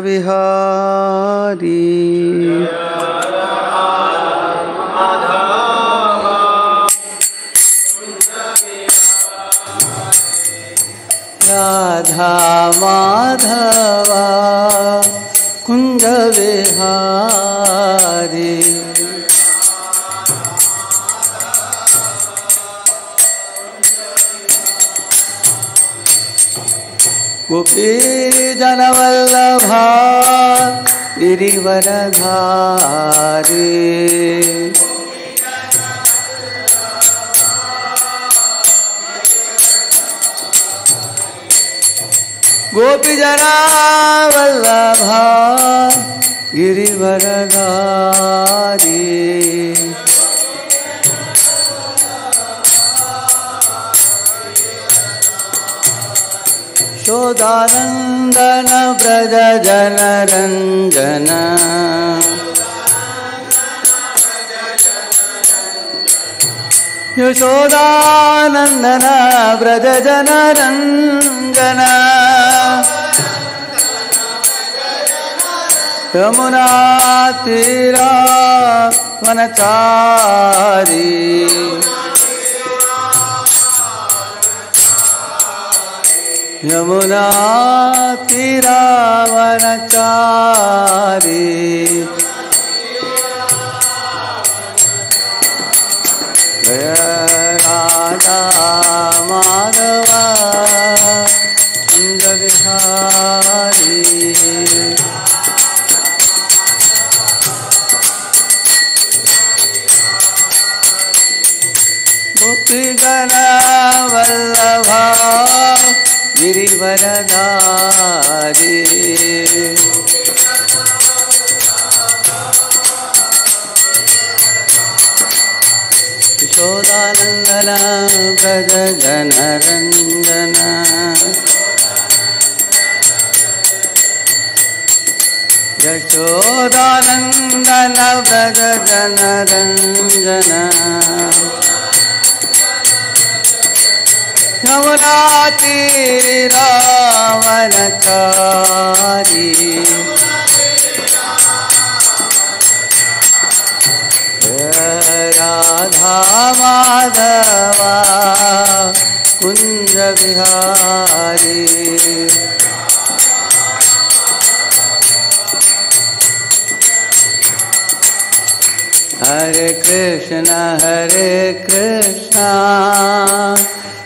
विहारी राधा माधवा धा गोपी जनवल्लभा गिरिवरधारी गोपी जना वल्लभा गिरिवरधारी शोदानन्दन व्रज जन जनरञ्जन। यशोदानन्दन व्रज जन जनरञ्जन। यमुना तीरा वनचारी। यमुना तीरावनचारी राधा माधव बिहारी गला वल्लभा। गिरिवरदारे। यशोदानन्दन गजगनरञ्जन यशोदानन्दन गजगनरञ्जन व्रज जनरञ्जन नवरातिरावनचारी राधा माधवा कुंज बिहारी। हरे कृष्ण हरे Krishna.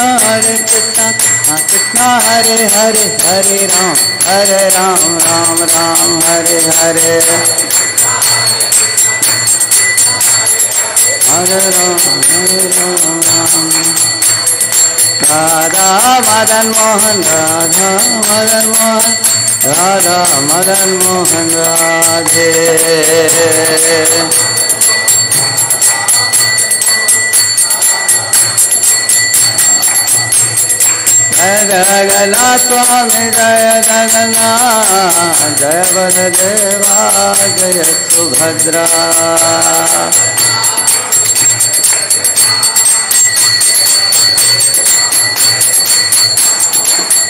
Hare Krishna Hare Krishna Krishna Hare Hare Hare Ram Hare Ram Ram Ram Hare Hare Hare Ram Hare Ram Ram Radha Madan Mohan Radha Madan Mohan Radha Madan जगला स्वामी जय जगना जय बलदेवा जय सुभद्रा।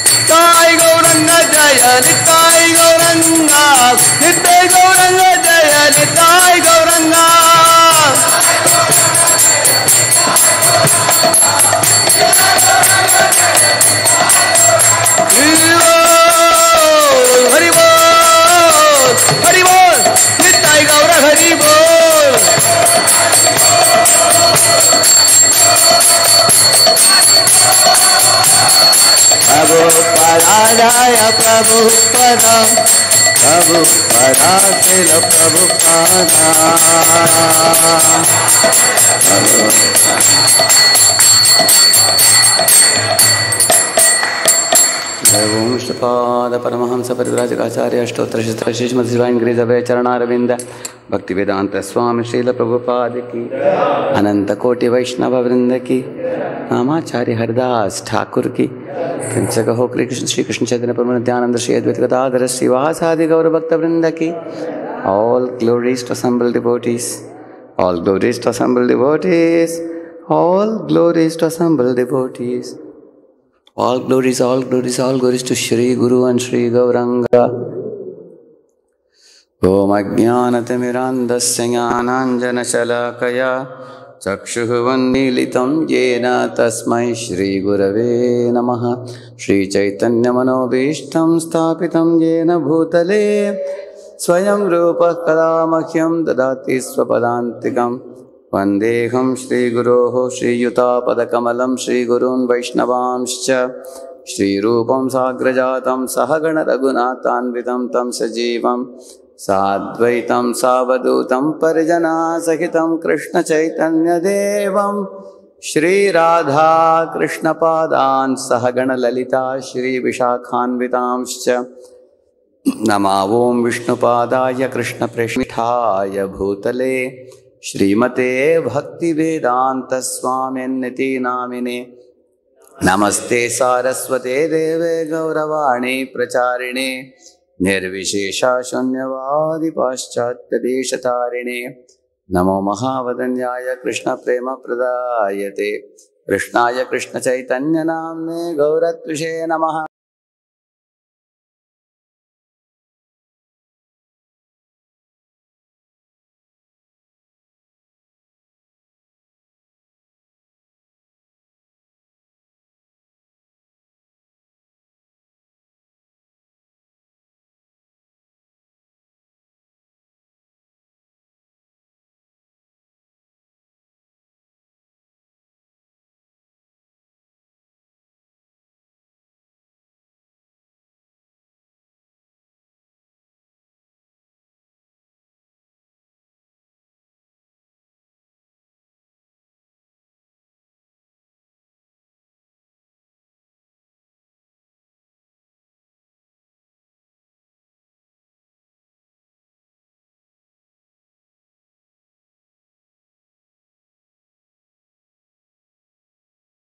निताय गौरंग जय निताय गौरंगा। नित्य गौरंग जय निताय गौरंगा। हरि बोल हरि बोल नित्य गौर हरि बोल प्रभु पराजय प्रभु पदम प्रभु पराशिल प्रभु ओम श्रीपाद परमहंस परिव्राजकाचार्य अष्टोत्तर शस्त्र श्रीमद शिवाइन गिरिजभय चरणारविंद भक्ति वेदांत स्वामी श्रील प्रभुपाद की अनंत कोटि वैष्णव वृंद की नामाचार्य हरिदास ठाकुर की किंच कहो कृष्ण श्री कृष्ण चैतन्य प्रभु नित्यानंद श्री अद्वैत गदाधर श्रीवासादि गौर भक्त वृंद की all glories to assembled devotees all glories to assembled devotees. All glories to assembled devotees. All glories all glories all glories to Shri Guru and Shri Gauranga. ॐ अज्ञानतिमिरान्धस्य ज्ञानाञ्जनशलाकया चक्षुः वन्मीलितं येन तस्मै श्रीगुरवे नमः श्रीचैतन्यमनोभीष्टं स्थापितं येन भूतले स्वयं रूपः कदा मह्यं ददाति स्वपदान्तिकं। वन्देऽहं श्रीगुरोः श्रीयुतापदकमलं श्रीगुरून् वैष्णवांश्च। श्रीरूपं साग्रजातं सहगणरघुनाथान्वितं तं सजीवं। साद्वैतं सावधूतं परिजनासहितं कृष्णचैतन्यदेवं। श्रीराधाकृष्णपादान् सहगणललिता श्रीविशाखान्वितांश्च। नमा ॐ विष्णुपादाय कृष्णप्रेष्ठाय भूतले। श्रीमते भक्तिवेदान्तस्वामिन्निति नामिने। नमस्ते सारस्वते देवे गौरवाणी प्रचारिणे। निर्विशेषा शून्यवादि पाश्चात्यदेशतारिणे नमो महावदन्याय कृष्णप्रेमप्रदायते। कृष्णाय कृष्णचैतन्यनाम्ने गौरत्विषे नमः।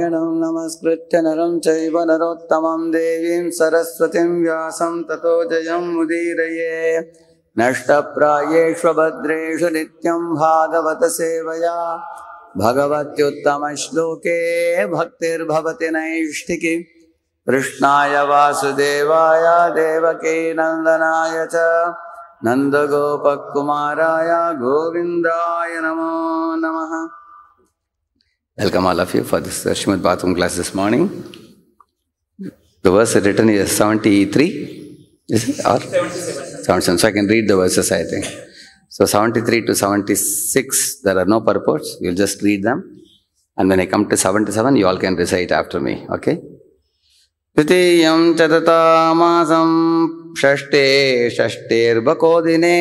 नारायणं नमस्कृत्य नरं चैव नरोत्तमं देवीं सरस्वतीं व्यासं ततो जयं मुदीरये। नष्टप्रायेष्वभद्रेषु नित्यं भागवतसेवया भगवत्युत्तमश्लोके भक्तिर्भवति नैष्ठिकी। कृष्णाय वासुदेवाय देवकी नन्दनाय च। नन्दगोपकुमाराय गोविन्दाय नमो नमः Welcome all of you for this uh, Srimad Bhagavatam class this morning. The verse written is 73, is it? Or? 77. 77. So I can read the verses, I think. So 73 to 76, there are no purports. You'll just read them. And when I come to 77, you all can recite after me. Okay? तृतीयं चतुर्थमासं षष्ठे षष्ठेर्बको दिने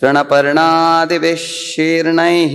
तृणपर्णादिभिः शीर्णैः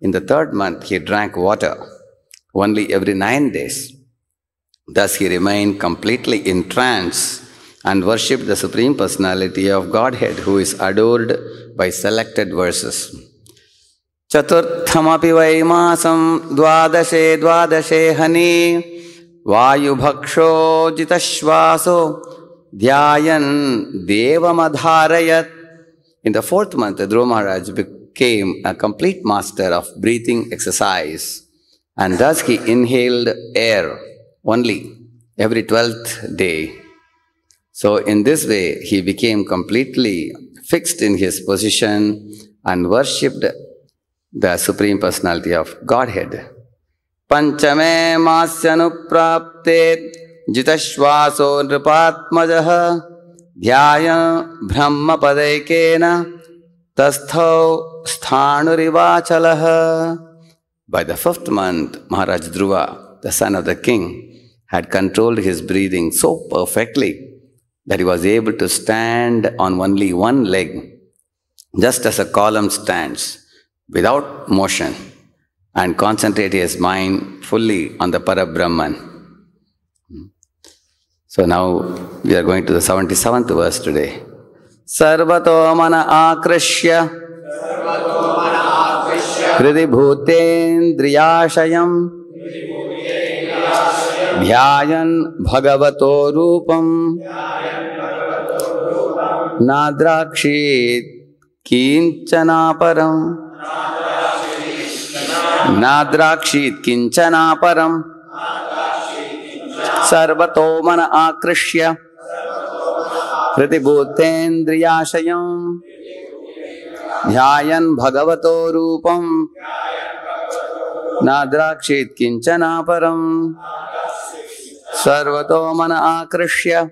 In the third month, he drank water only every nine days. Thus, he remained completely in trance and worshipped the Supreme Personality of Godhead, who is adored by selected verses. चतुर्थमपि वै मासं द्वादशे द्वादशे Honey वायुभक्षोजितश्वासो ध्यायन् देवमधारयत् In the fourth month, Dhruva Maharaj became a complete master of breathing exercise, and thus he inhaled air only every twelfth day. So, in this way, he became completely fixed in his position and worshipped the Supreme Personality of Godhead. पञ्चमे मास्यनुप्राप्ते जितश्वासो नृपात्मजः ध्याय ब्रह्मपदैकेन Tastho Sthanurivachalah. By the fifth month, Maharaj Dhruva, the son of the king, had controlled his breathing so perfectly that he was able to stand on only one leg, just as a column stands, without motion, and concentrate his mind fully on the Parabrahman. Hmm. So now we are going to the 77th verse today. Sarvato mana akrishya हृदि भूतेन्द्रियाशयम् ध्यायन् भगवतो रूपम्। नाद्राक्षीत् किञ्चनापरम्। नाद्राक्षीत् किञ्चनापरम्। सर्वतो मन आकृष्य। प्रतिभूतेन्द्रियाशयम् ध्यायन् भगवतो रूपम्। नाद्राक्षीत् किञ्चनापरम् सर्वतो मन आकृष्य।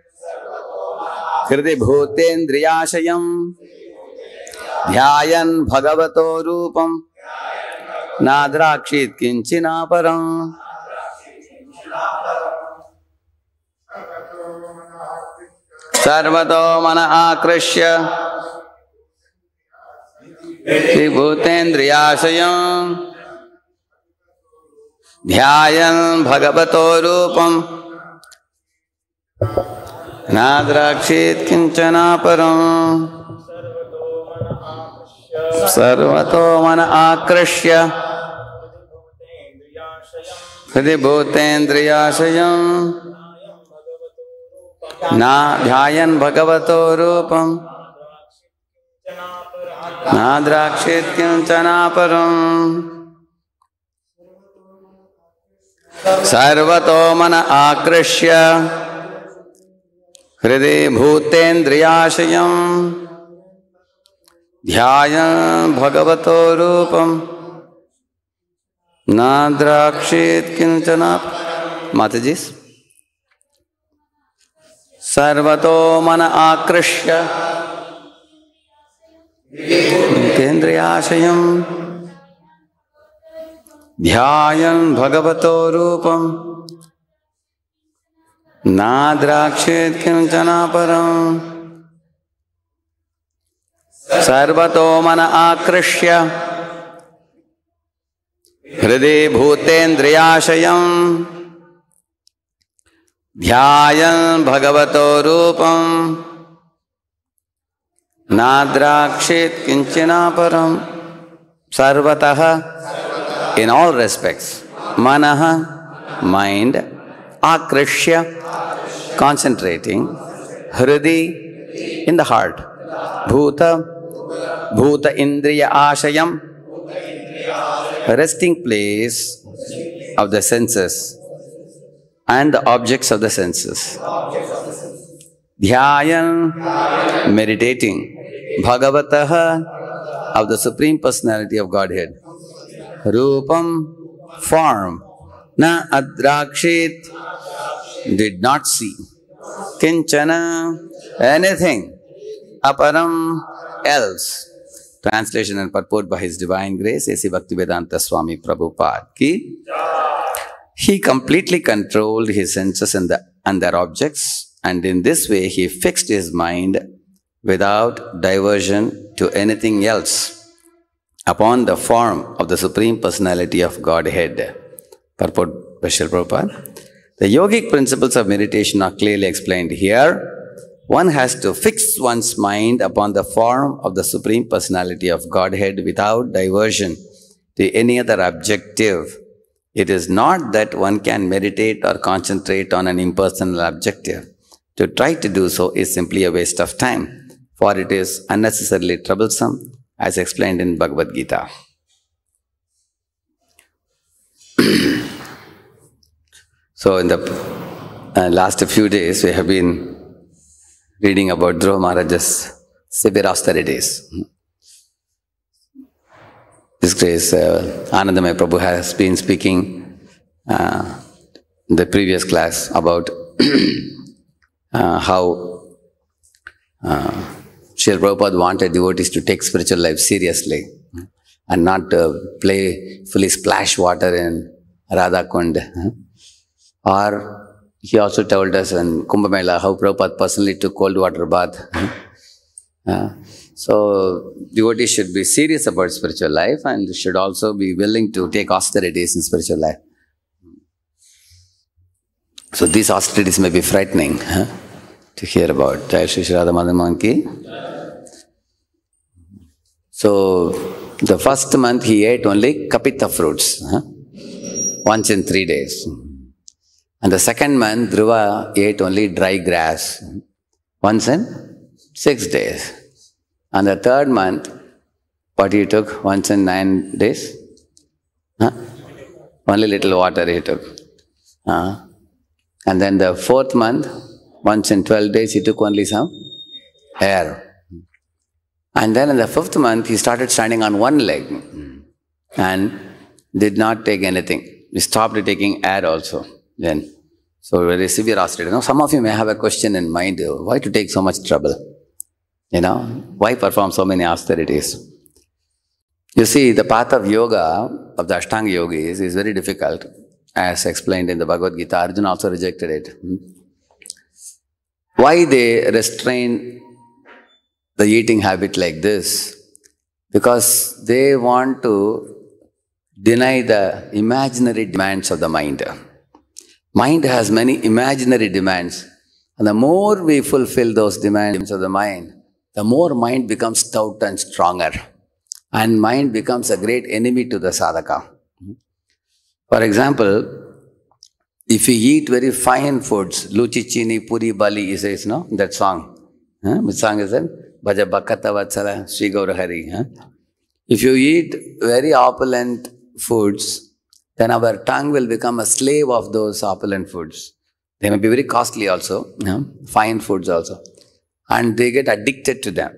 हृदि भूतेन्द्रियाशयम् ध्यायन् भगवतो रूपम्। नाद्राक्षीत् किञ्चिनापरम्। सर्वतो मन आकृष्य। भूतेन्द्रियाशयम् ध्यायन् भगवतो रूपम्। नाद्राक्षीत् किञ्चनापरम् सर्वतो मन आकृष्य। हृदि भूतेन्द्रियाशयम् ना ध्यान भगवतो रूपम। ना द्राक्षेत्यं सर्वतो मन आकृष्य। हृदय भूतेन्द्रियाशयम्। ध्याय भगवतो रूपम। न द्राक्षेत किंचना माता जी सर्वतो मन आकृष्य। केन्द्रियाशयम् ध्यायन् भगवतो रूपम्। नाद्राक्षेत् किञ्चनापरम् सर्वतो मन आकृष्य। हृदि भूतेन्द्रियाशयम् ध्यायन् भगवतो रूपम् नाद्राक्षेत् किञ्चिनापरम् सर्वतः in all respects. Manaha, mind, akrishya, concentrating, hridi, in the heart, bhuta, bhuta indriya ashayam, resting place of the senses and the objects of the senses. Dhyayan, meditating, bhagavataha, of the Supreme Personality of Godhead. Rupam, form. Na adrakshit, did not see. Kinchana, anything. Aparam, else. Translation and purport by His Divine Grace, A.C. Bhaktivedanta Swami Prabhupada. Ki, he completely controlled his senses and, the, and their objects, and in this way he fixed his mind without diversion to anything else upon the form of the Supreme Personality of Godhead. Purport Srila Prabhupada. The yogic principles of meditation are clearly explained here. One has to fix one's mind upon the form of the Supreme Personality of Godhead without diversion to any other objective. It is not that one can meditate or concentrate on an impersonal objective. To try to do so is simply a waste of time for it is unnecessarily troublesome, as explained in Bhagavad Gita. so, in the uh, last few days, we have been reading about Dhruva Maharaja's severe austerities. This grace, uh, Anandamay Prabhu has been speaking uh, in the previous class about uh, how uh, Srila Prabhupada wanted devotees to take spiritual life seriously and not uh, play fully splash water in Radha Kund. Or he also told us in Kumbh Mela how Prabhupada personally took cold water bath. So devotees should be serious about spiritual life and should also be willing to take austerities in spiritual life. So these austerities may be frightening huh, to hear about. Jai Shri Radha Ki. So the first month he ate only kapittha fruits, huh? once in three days. And the second month Dhruva ate only dry grass, once in six days. And the third month, what he took once in nine days? Huh? Only little water he took. Uh, and then the fourth month, once in 12 days, he took only some air. And then in the fifth month, he started standing on one leg. And did not take anything. He stopped taking air also then. So very severe austerity. Now some of you may have a question in mind, why to take so much trouble? You know, why perform so many austerities? You see, the path of yoga, of the Ashtanga yogis, is very difficult, as explained in the Bhagavad Gita. Arjuna also rejected it. Hmm? Why they restrain the eating habit like this? Because they want to deny the imaginary demands of the mind. Mind has many imaginary demands. And the more we fulfill those demands of the mind, the more mind becomes stout and stronger. And mind becomes a great enemy to the sadhaka. For example, if you eat very fine foods, luchichini, puri bali, he says, no, that song. Huh? Which song is that? Bhaja Bhakata Vatsala, Sri Gaurahari. Huh? If you eat very opulent foods, then our tongue will become a slave of those opulent foods. They may be very costly also, fine foods also. And they get addicted to them.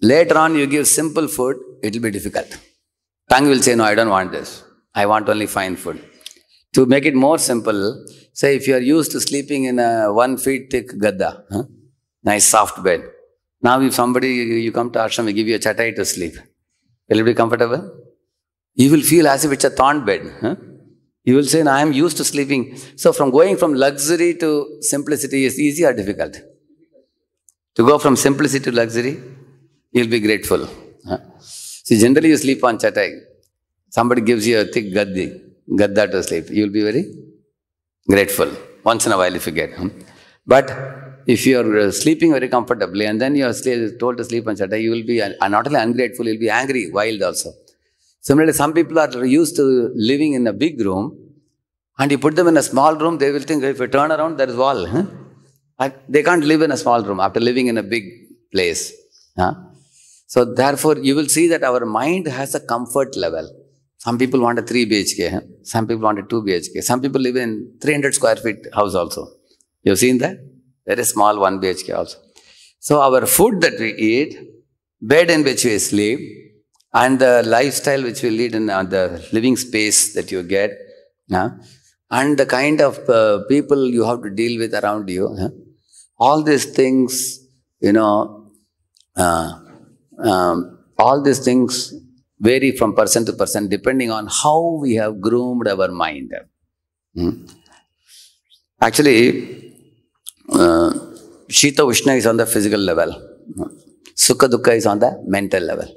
Later on, you give simple food, it will be difficult. Tongue will say, no, I don't want this. I want only fine food. To make it more simple, say if you are used to sleeping in a one feet thick gadda, huh? nice soft bed. Now if somebody, you come to ashram, we give you a chatai to sleep. Will it be comfortable? You will feel as if it's a thorn bed. Huh? You will say, no, I am used to sleeping. So from going from luxury to simplicity is easy or difficult? To go from simplicity to luxury, you'll be grateful. See, generally you sleep on chatai. Somebody gives you a thick gaddi, gadda to sleep. You'll be very grateful. Once in a while if you get. But if you are uh, sleeping very comfortably and then you are told to sleep on chatai, you will be uh, not only ungrateful, you'll be angry, wild also. Similarly, some people are used to living in a big room and you put them in a small room, they will think if you turn around, there is wall. Huh? They can't live in a small room after living in a big place. Huh? So therefore, you will see that our mind has a comfort level. Some people want a 3 BHK, huh? some people want a 2 BHK, some people live in 300 square feet house also. You've seen that? Very small 1 BHK also. So our food that we eat, bed in which we sleep, and the lifestyle which we lead in uh, the living space that you get, uh, and the kind of uh, people you have to deal with around you, all these things, you know, uh, um, all these things vary from person to person depending on how we have groomed our mind. Hmm. Actually, uh, Shita Ushna is on the physical level. Sukha Dukkha is on the mental level.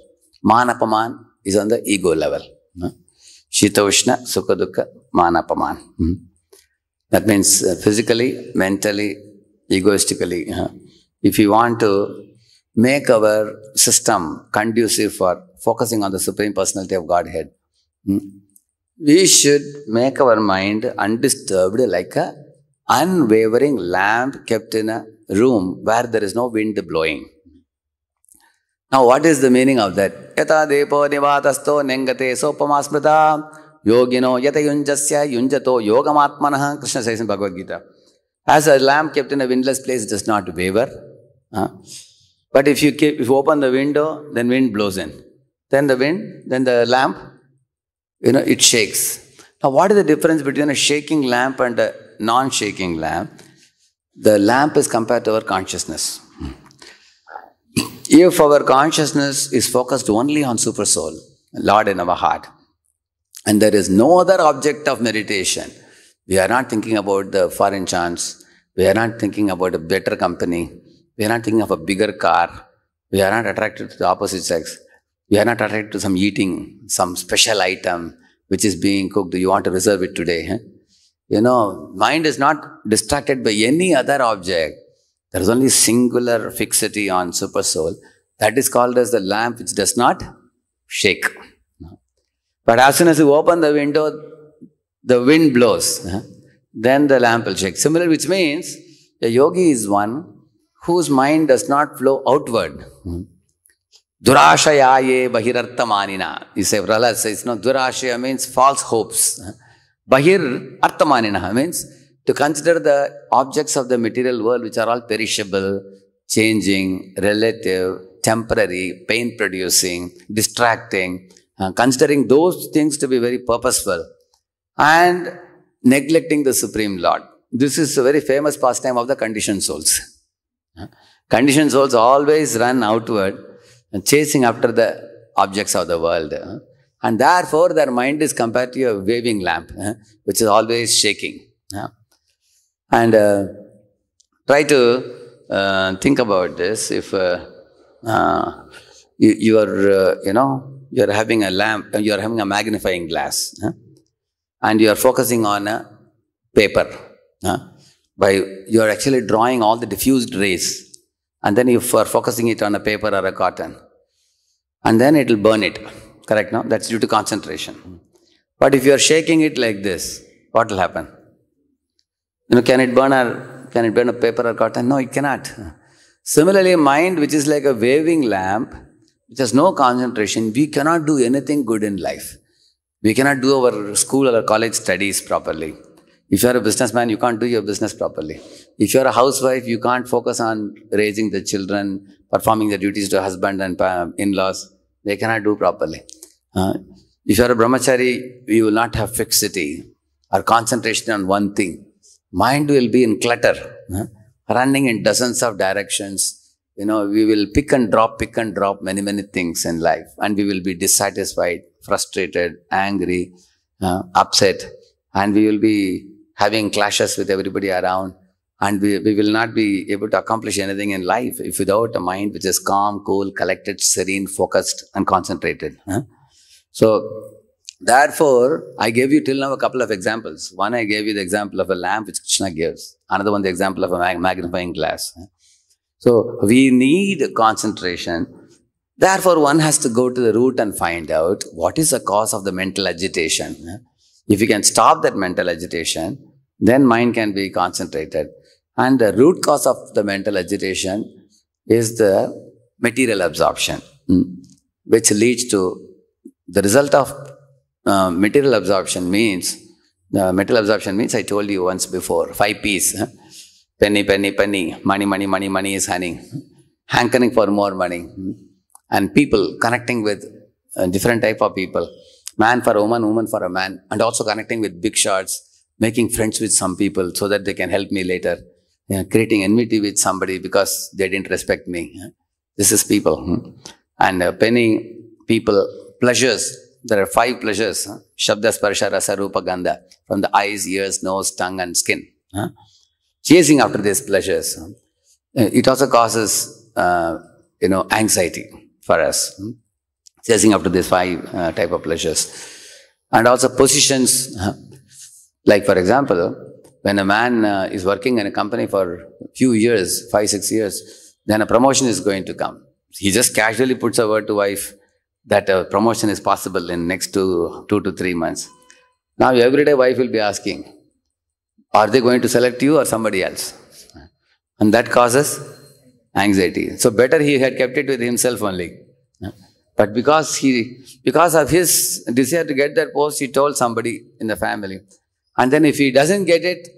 Manapaman is on the ego level. Shita Ushna, Sukha Dukkha, Manapaman. Hmm. That means uh, physically, mentally, egoistically. If you want to make our system conducive for focusing on the Supreme Personality of Godhead, hmm, we should make our mind undisturbed like a unwavering lamp kept in a room where there is no wind blowing. Now, what is the meaning of that? Yata depo nivatasto nengate sopamasmrita yogino yata yunjasya yunjato yogamatmanaha Krishna says in Bhagavad Gita. As a lamp kept in a windless place does not waver. Huh? But if you, keep, if you open the window, then wind blows in. Then the wind, then the lamp, you know, it shakes. Now, what is the difference between a shaking lamp and a non-shaking lamp? The lamp is compared to our consciousness. Hmm. If our consciousness is focused only on Super Soul, Lord in our heart, and there is no other object of meditation, we are not thinking about the foreign chance, we are not thinking about a better company, we are not thinking of a bigger car, we are not attracted to the opposite sex, we are not attracted to some eating, some special item which is being cooked, Do you want to reserve it today. Huh? You know, mind is not distracted by any other object. There is only singular fixity on super soul. That is called as the lamp which does not shake. But as soon as you open the window, the wind blows. Then the lamp will shake. Similar, which means a yogi is one whose mind does not flow outward. Durashayaye bahirarthamanina. You say, Prahlad says, no, Durashaya means false hopes. Bahir means to consider the objects of the material world which are all perishable, changing, relative, temporary, pain producing, distracting, uh, considering those things to be very purposeful and neglecting the Supreme Lord. This is a very famous pastime of the conditioned souls. Conditioned souls always run outward and chasing after the objects of the world. And therefore, their mind is compared to a waving lamp, which is always shaking. And uh, try to uh, think about this. If uh, uh, you, you are, uh, you know, you are having a lamp, you are having a magnifying glass? And you are focusing on a paper. By you are actually drawing all the diffused rays, and then you are focusing it on a paper or a cotton, and then it will burn it. Correct? No, that's due to concentration. But if you are shaking it like this, what will happen? You know, can it burn a can it burn a paper or cotton? No, it cannot. Similarly, mind, which is like a waving lamp, which has no concentration, we cannot do anything good in life. We cannot do our school or college studies properly. If you are a businessman, you can't do your business properly. If you are a housewife, you can't focus on raising the children, performing the duties to husband and in-laws. They cannot do properly. Uh, if you are a brahmachari, you will not have fixity or concentration on one thing. Mind will be in clutter, running in dozens of directions. You know, we will pick and drop, pick and drop many, many things in life, and we will be dissatisfied, frustrated, angry, uh, upset, and we will be having clashes with everybody around, and we, we will not be able to accomplish anything in life if without a mind which is calm, cool, collected, serene, focused, and concentrated. huh? So, therefore, I gave you till now a couple of examples. One, I gave you the example of a lamp which Krishna gives. Another one, the example of a mag- magnifying glass. So, we need concentration. Therefore, one has to go to the root and find out what is the cause of the mental agitation. If you can stop that mental agitation, then mind can be concentrated. And the root cause of the mental agitation is the material absorption, mm, which leads to the result of uh, material absorption means, uh, material absorption means I told you once before, five P's. huh? Penny, penny, penny, money, money, money, money is honey. Hankering for more money. And people connecting with uh, different type of people. Man for a woman, woman for a man. And also connecting with big shots, making friends with some people so that they can help me later. You know, creating enmity with somebody because they didn't respect me. This is people. hmm? And uh, penny, people, pleasures. There are five pleasures. Huh? Shabda, Sparsha, Rasa, Rupa, Gandha. From the eyes, ears, nose, tongue and skin. huh? Chasing after these pleasures. Uh, It also causes, uh, you know, anxiety for us. hmm? Chasing after these five uh, type of pleasures. And also positions. Like for example, when a man uh, is working in a company for a few years, five, six years, then a promotion is going to come. He just casually puts a word to wife that a promotion is possible in next two, two to three months. Now every day wife will be asking, are they going to select you or somebody else? And that causes anxiety. So better he had kept it with himself only. But because he, because of his desire to get that post, he told somebody in the family. And then if he doesn't get it,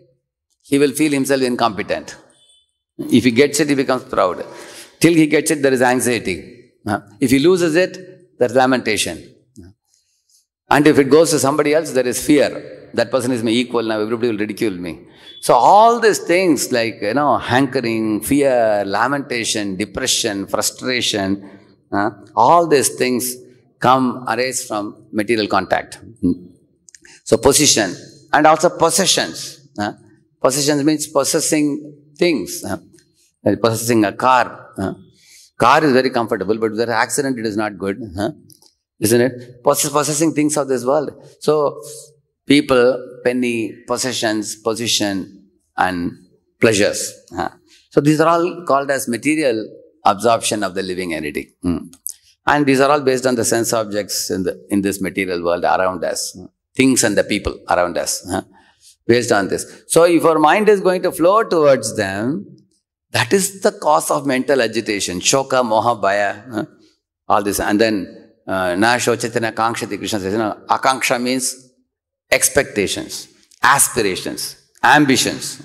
he will feel himself incompetent. If he gets it, he becomes proud. Till he gets it, there is anxiety. If he loses it, there is lamentation. And if it goes to somebody else, there is fear. That person is my equal now, everybody will ridicule me. So all these things like, you know, hankering, fear, lamentation, depression, frustration, uh, all these things come, arise from material contact. So position and also possessions. uh, Possessions means possessing things. uh, possessing a car. uh. Car is very comfortable, but with an accident, it is not good. Isn't it? Possess, possessing things of this world. So, people, penny, possessions, position, and pleasures. huh? So, these are all called as material absorption of the living entity. Mm. And these are all based on the sense objects in, the, in this material world around us, things and the people around us, huh? based on this. So, if our mind is going to flow towards them, that is the cause of mental agitation. Shoka, moha, bhaya, huh? all this. And then, uh, na shochatina kankshati, Krishna says, you know, akanksha means expectations, aspirations, ambitions.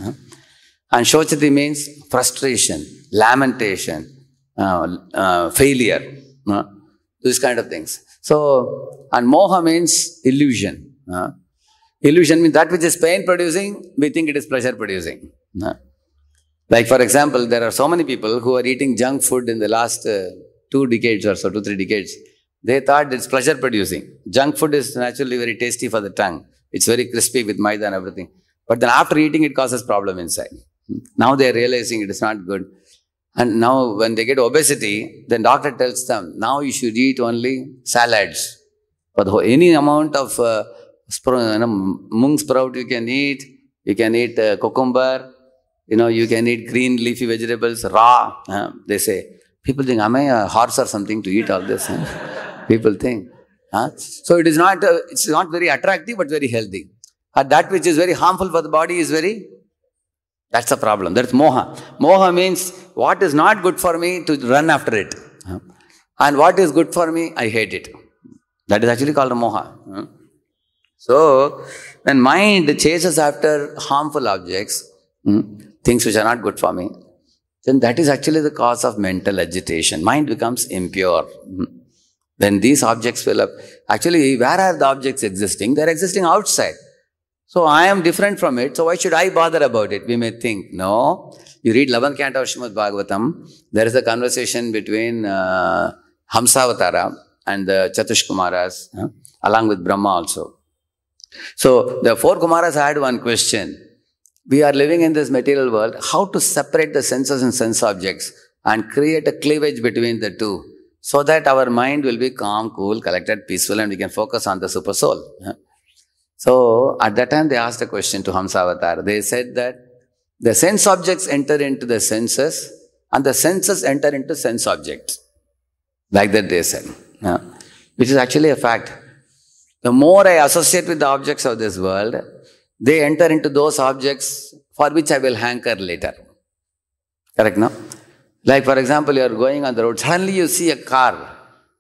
And shochati means frustration, lamentation, uh, uh, failure. uh, These kind of things. So, and moha means illusion. illusion means that which is pain producing, we think it is pleasure producing. Like, for example, there are so many people who are eating junk food in the last uh, two decades or so, two, three decades. They thought it's pleasure producing. Junk food is naturally very tasty for the tongue. It's very crispy with maida and everything. But then after eating, it causes problem inside. Now they are realizing it is not good. And now when they get obesity, then doctor tells them, now you should eat only salads. Whole, any amount of uh, you know, mung sprout you can eat, you can eat uh, cucumber, you know, you can eat green leafy vegetables raw. uh, they say, people think, am I a horse or something to eat all this? people think. huh? So it is not, uh, it's not very attractive, but very healthy. That which is very harmful for the body is very that's the problem. That's moha. Moha means what is not good for me to run after it. huh? And what is good for me, I hate it. That is actually called a moha. huh? So, when mind chases after harmful objects, hmm, things which are not good for me, then that is actually the cause of mental agitation. Mind becomes impure. hmm. When these objects fill up, actually, where are the objects existing? They're existing outside. So I am different from it, so why should I bother about it? We may think, no. You read 11th canto of Srimad Bhagavatam, there is a conversation between uh, Hamsavatara and the Chatush Kumaras, huh, along with Brahma also. So the four Kumaras had one question. We are living in this material world, how to separate the senses and sense objects and create a cleavage between the two so that our mind will be calm, cool, collected, peaceful, and we can focus on the super soul. So at that time they asked a question to Hamsavatar. They said that the sense objects enter into the senses and the senses enter into sense objects. Like that they said. Which is actually a fact. The more I associate with the objects of this world, they enter into those objects for which I will hanker later. Correct, no? Like, for example, you are going on the road, suddenly you see a car,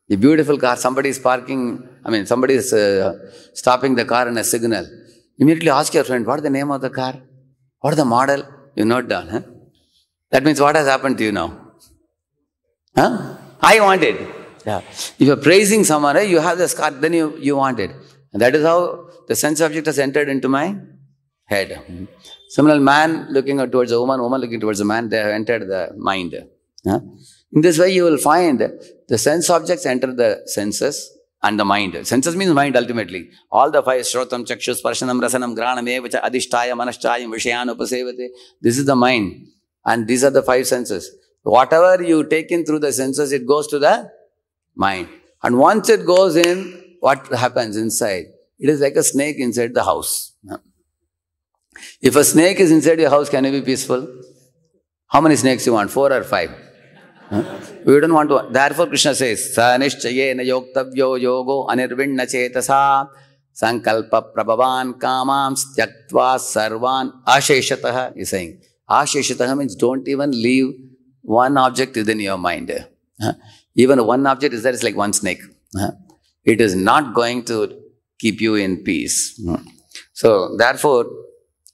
a beautiful car, somebody is parking, I mean, somebody is uh, stopping the car in a signal. Immediately ask your friend, what is the name of the car? What is the model? You note down, huh? That means what has happened to you now? Huh? I want it. Yeah. If you're praising someone, eh, you have this car, then you, you want it. And that is how the sense object has entered into my head. Similar man looking towards a woman, woman looking towards a man, they have entered the mind. In this way, you will find the sense objects enter the senses and the mind. Senses means mind ultimately. All the five, Shrotam, Chakshus, Parshanam, Rasanam, Granam, Evacha, Adhishtaya, Manashchayam, Vishayan, Upasevate. This is the mind. And these are the five senses. Whatever you take in through the senses, it goes to the mind. And once it goes in, what happens inside? It is like a snake inside the house. If a snake is inside your house, can it be peaceful? How many snakes you want? Four or five? We don't want to. Therefore, Krishna says, Sa nishchayena yoktavyo yogo anirvinna chetasa sankalpa prabhavan kamam styaktva sarvan asheshataha. He's saying, asheshataha means don't even leave one object within your mind. Even one object is there, it's like one snake. It is not going to keep you in peace. Hmm. So, therefore,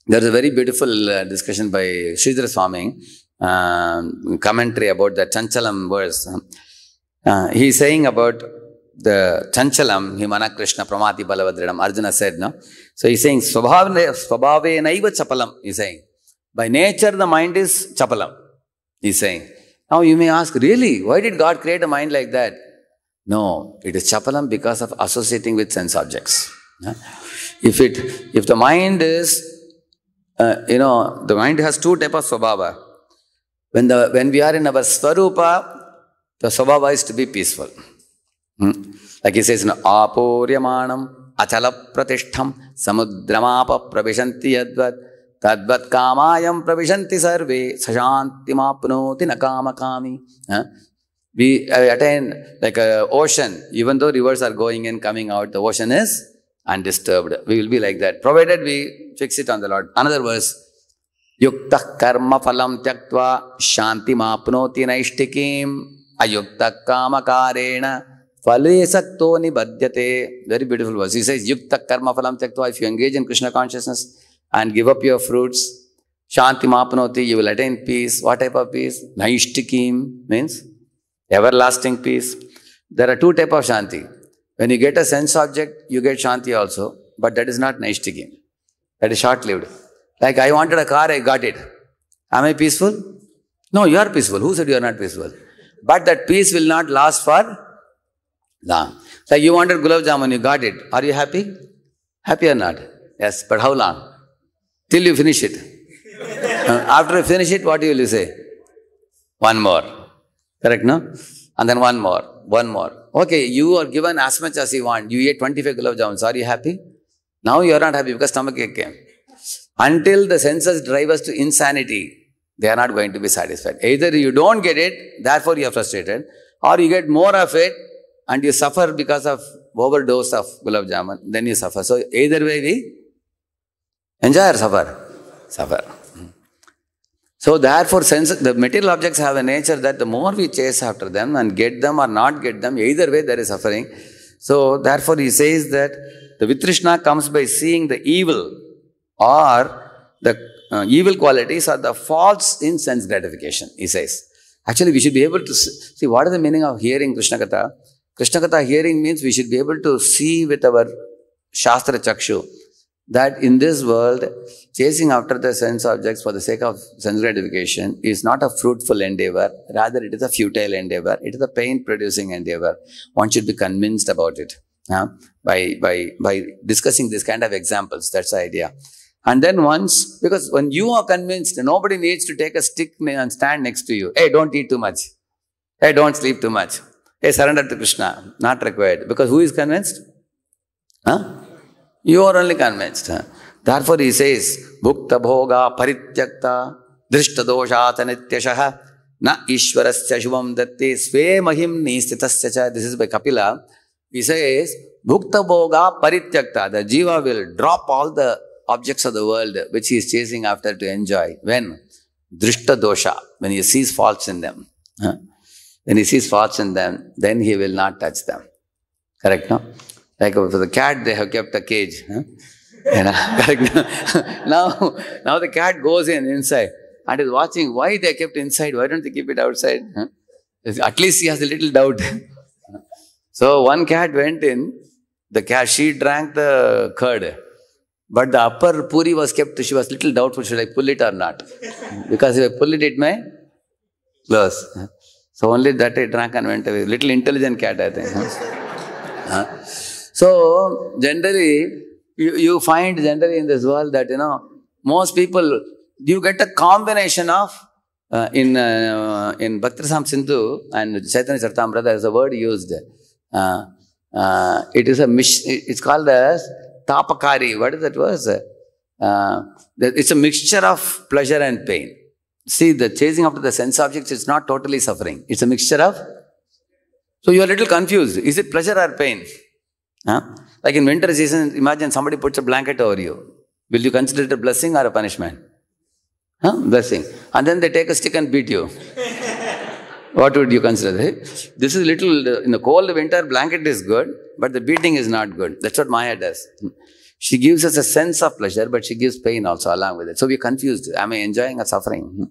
there is a very beautiful uh, discussion by Sridhar Swami, um, commentary about the Chanchalam verse. Uh, he is saying about the Chanchalam, Himana Krishna, Pramati Balavadridam, Arjuna said, no? So he's saying, Swabhave naiva chapalam, he's saying. By nature, the mind is chapalam, he's saying. Now you may ask, really, why did God create a mind like that? No, it is chapalam because of associating with sense objects. If it, if the mind is, uh, you know, the mind has two type of swabhava. When the when we are in our swarupa, the swabhava is to be peaceful. Hmm? Like he says, apuryamanam achala pratishtham samudramapa pravishanti yadvat tadvat kamayam pravishanti sarve sashanti mapnoti nakama kami. Huh? We uh, attain like a ocean, even though rivers are going in, coming out, the ocean is undisturbed. We will be like that, provided we fix it on the Lord. Another verse, Yukta karma phalam tyaktva shanti mapnoti naishtikim ayukta kama karena phale sakto nibhadyate. Very beautiful verse. He says, Yukta karma phalam tyaktva. If you engage in Krishna consciousness and give up your fruits, shanti mapnoti, you will attain peace. What type of peace? Naishtikim means everlasting peace. There are two type of Shanti. When you get a sense object, you get Shanti also, but that is not Naishtiki. That is short-lived. Like I wanted a car, I got it. Am I peaceful? No, you are peaceful. Who said you are not peaceful? But that peace will not last for long. Like you wanted gulab jamun, you got it. Are you happy? Happy or not? Yes, but how long? Till you finish it. Uh, After you finish it, what will you say? One more. Correct, no? And then one more, one more. Okay, you are given as much as you want. You ate 25 gulab jamuns. Are you happy? Now you are not happy because stomach ache came. Until the senses drive us to insanity, they are not going to be satisfied. Either you don't get it, therefore you are frustrated, or you get more of it and you suffer because of overdose of gulab jamun, then you suffer. So either way we enjoy or suffer? Suffer. So therefore, sense, the material objects have a nature that the more we chase after them and get them or not get them, either way there is suffering. So therefore, he says that the Vitrishna comes by seeing the evil or the uh, evil qualities or the faults in sense gratification, he says. Actually, we should be able to s- see what is the meaning of hearing Krishna Katha. Krishna Katha hearing means we should be able to see with our Shastra Chakshu that in this world, chasing after the sense objects for the sake of sense gratification is not a fruitful endeavor. Rather, it is a futile endeavor. It is a pain producing endeavor. One should be convinced about it by, by, by discussing this kind of examples. That's the idea. And then once, because when you are convinced, nobody needs to take a stick and stand next to you. Hey, don't eat too much. Hey, don't sleep too much. Hey, surrender to Krishna. Not required. Because who is convinced? Huh? You are only convinced. huh? Therefore, he says, Bhukta bhoga parityakta drishta doshata nityashaha na ishwarasya shubham datte sve mahim. This is by Kapila. He says, Bhukta bhoga parityakta. The jiva will drop all the objects of the world which he is chasing after to enjoy. When? Drishta dosha. When he sees faults in them. When he sees faults in them, then he will not touch them. Correct, no? Like for the cat, they have kept a cage. Now, now the cat goes in inside and is watching why they kept inside. Why don't they keep it outside? At least he has a little doubt. so one cat went in. The cat she drank the curd, but the upper puri was kept. She was little doubtful. Should I pull it or not? Because if I pull it, it may close. So only that I drank and went away. Little intelligent cat, I think. So generally, you, you find generally in this world that you know most people you get a combination of uh, in uh, in Bhaktisam Sindhu and Chaitanya Charitamrita there is a word used. Uh, uh, it is a it's called as tapakari. What is that word? Uh, it's a mixture of pleasure and pain. See, the chasing after the sense objects is not totally suffering. It's a mixture of. So you are a little confused. Is it pleasure or pain? Huh? Like in winter season, imagine somebody puts a blanket over you. Will you consider it a blessing or a punishment? Huh? Blessing. And then they take a stick and beat you. what would you consider? This is little, in the cold winter, blanket is good, but the beating is not good. That's what Maya does. She gives us a sense of pleasure, but she gives pain also along with it. So we're confused. Am I enjoying or suffering?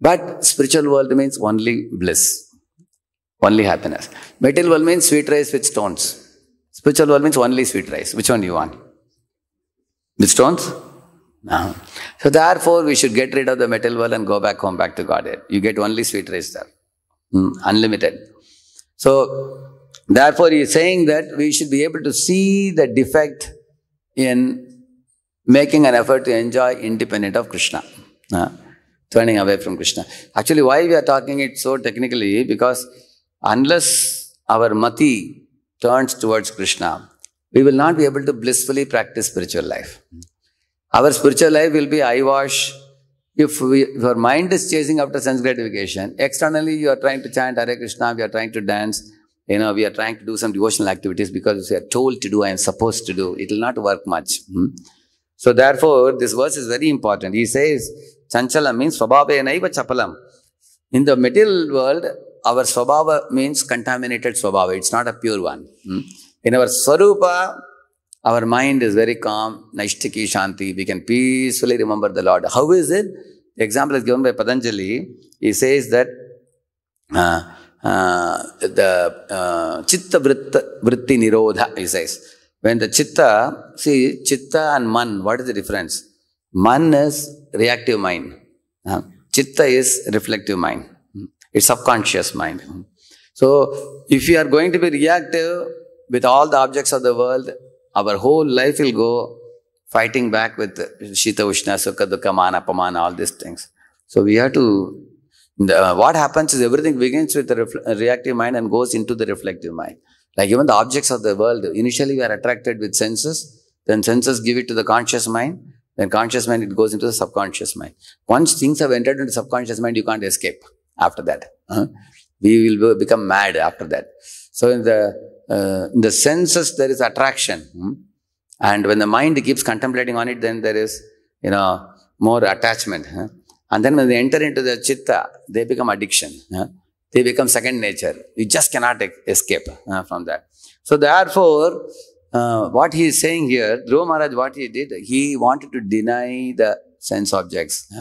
But spiritual world means only bliss, only happiness. Material world means sweet rice with stones. Spiritual world means only sweet rice. Which one do you want? With stones? No. So therefore, we should get rid of the material world and go back home, back to Godhead. You get only sweet rice there. Hmm, unlimited. So, therefore, he is saying that we should be able to see the defect in making an effort to enjoy independent of Krishna. Uh, turning away from Krishna. Actually, why we are talking it so technically? Because unless our mati turns towards Krishna, we will not be able to blissfully practice spiritual life. Our spiritual life will be eyewash. If, we, if our mind is chasing after sense gratification, externally you are trying to chant Hare Krishna, we are trying to dance, you know, we are trying to do some devotional activities because we are told to do and supposed to do. It will not work much. Hmm? So therefore, this verse is very important. He says, Chanchala means Swabhava naiva chapalam. In the material world, our Swabhava means contaminated Swabhava. It's not a pure one. Hmm? In our Swarupa, our mind is very calm, Naishtiki Shanti. We can peacefully remember the Lord. How is it? The example is given by Patanjali. He says that uh, uh, the uh, chitta vritti nirodha, he says. When the chitta, see, chitta and man, what is the difference? Man is reactive mind. Uh, chitta is reflective mind. It's subconscious mind. So, if you are going to be reactive with all the objects of the world, our whole life will go fighting back with Shita, Ushna, Sukha, Dukkha, Mana, Pamana, all these things. So, we have to the, what happens is everything begins with the reactive mind and goes into the reflective mind. Like even the objects of the world, initially we are attracted with senses, then senses give it to the conscious mind, then conscious mind it goes into the subconscious mind. Once things have entered into subconscious mind, you can't escape after that. Uh-huh. We will become mad after that. So in the uh, in the senses there is attraction, hmm? and when the mind keeps contemplating on it, then there is you know more attachment. Huh? And then when they enter into the chitta, they become addiction. They become second nature. You just cannot escape from that. So therefore, uh, what he is saying here, Dhruva Maharaj, what he did, he wanted to deny the sense objects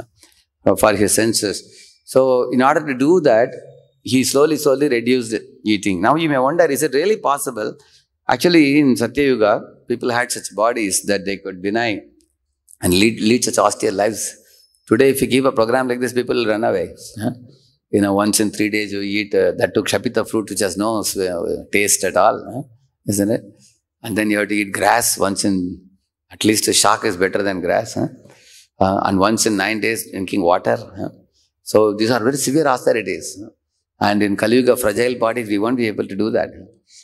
for his senses. So in order to do that, he slowly, slowly reduced eating. Now you may wonder, is it really possible? Actually, in Satyayuga, people had such bodies that they could deny and lead, lead such austere lives Today, if you give a program like this, people will run away. You know, once in three days you eat uh, that took kapittha fruit which has no uh, taste at all, isn't it? And then you have to eat grass once in, at least a shark is better than grass. Uh, and once in nine days drinking water. So these are very severe austerities. And in Kali Yuga, fragile bodies, we won't be able to do that.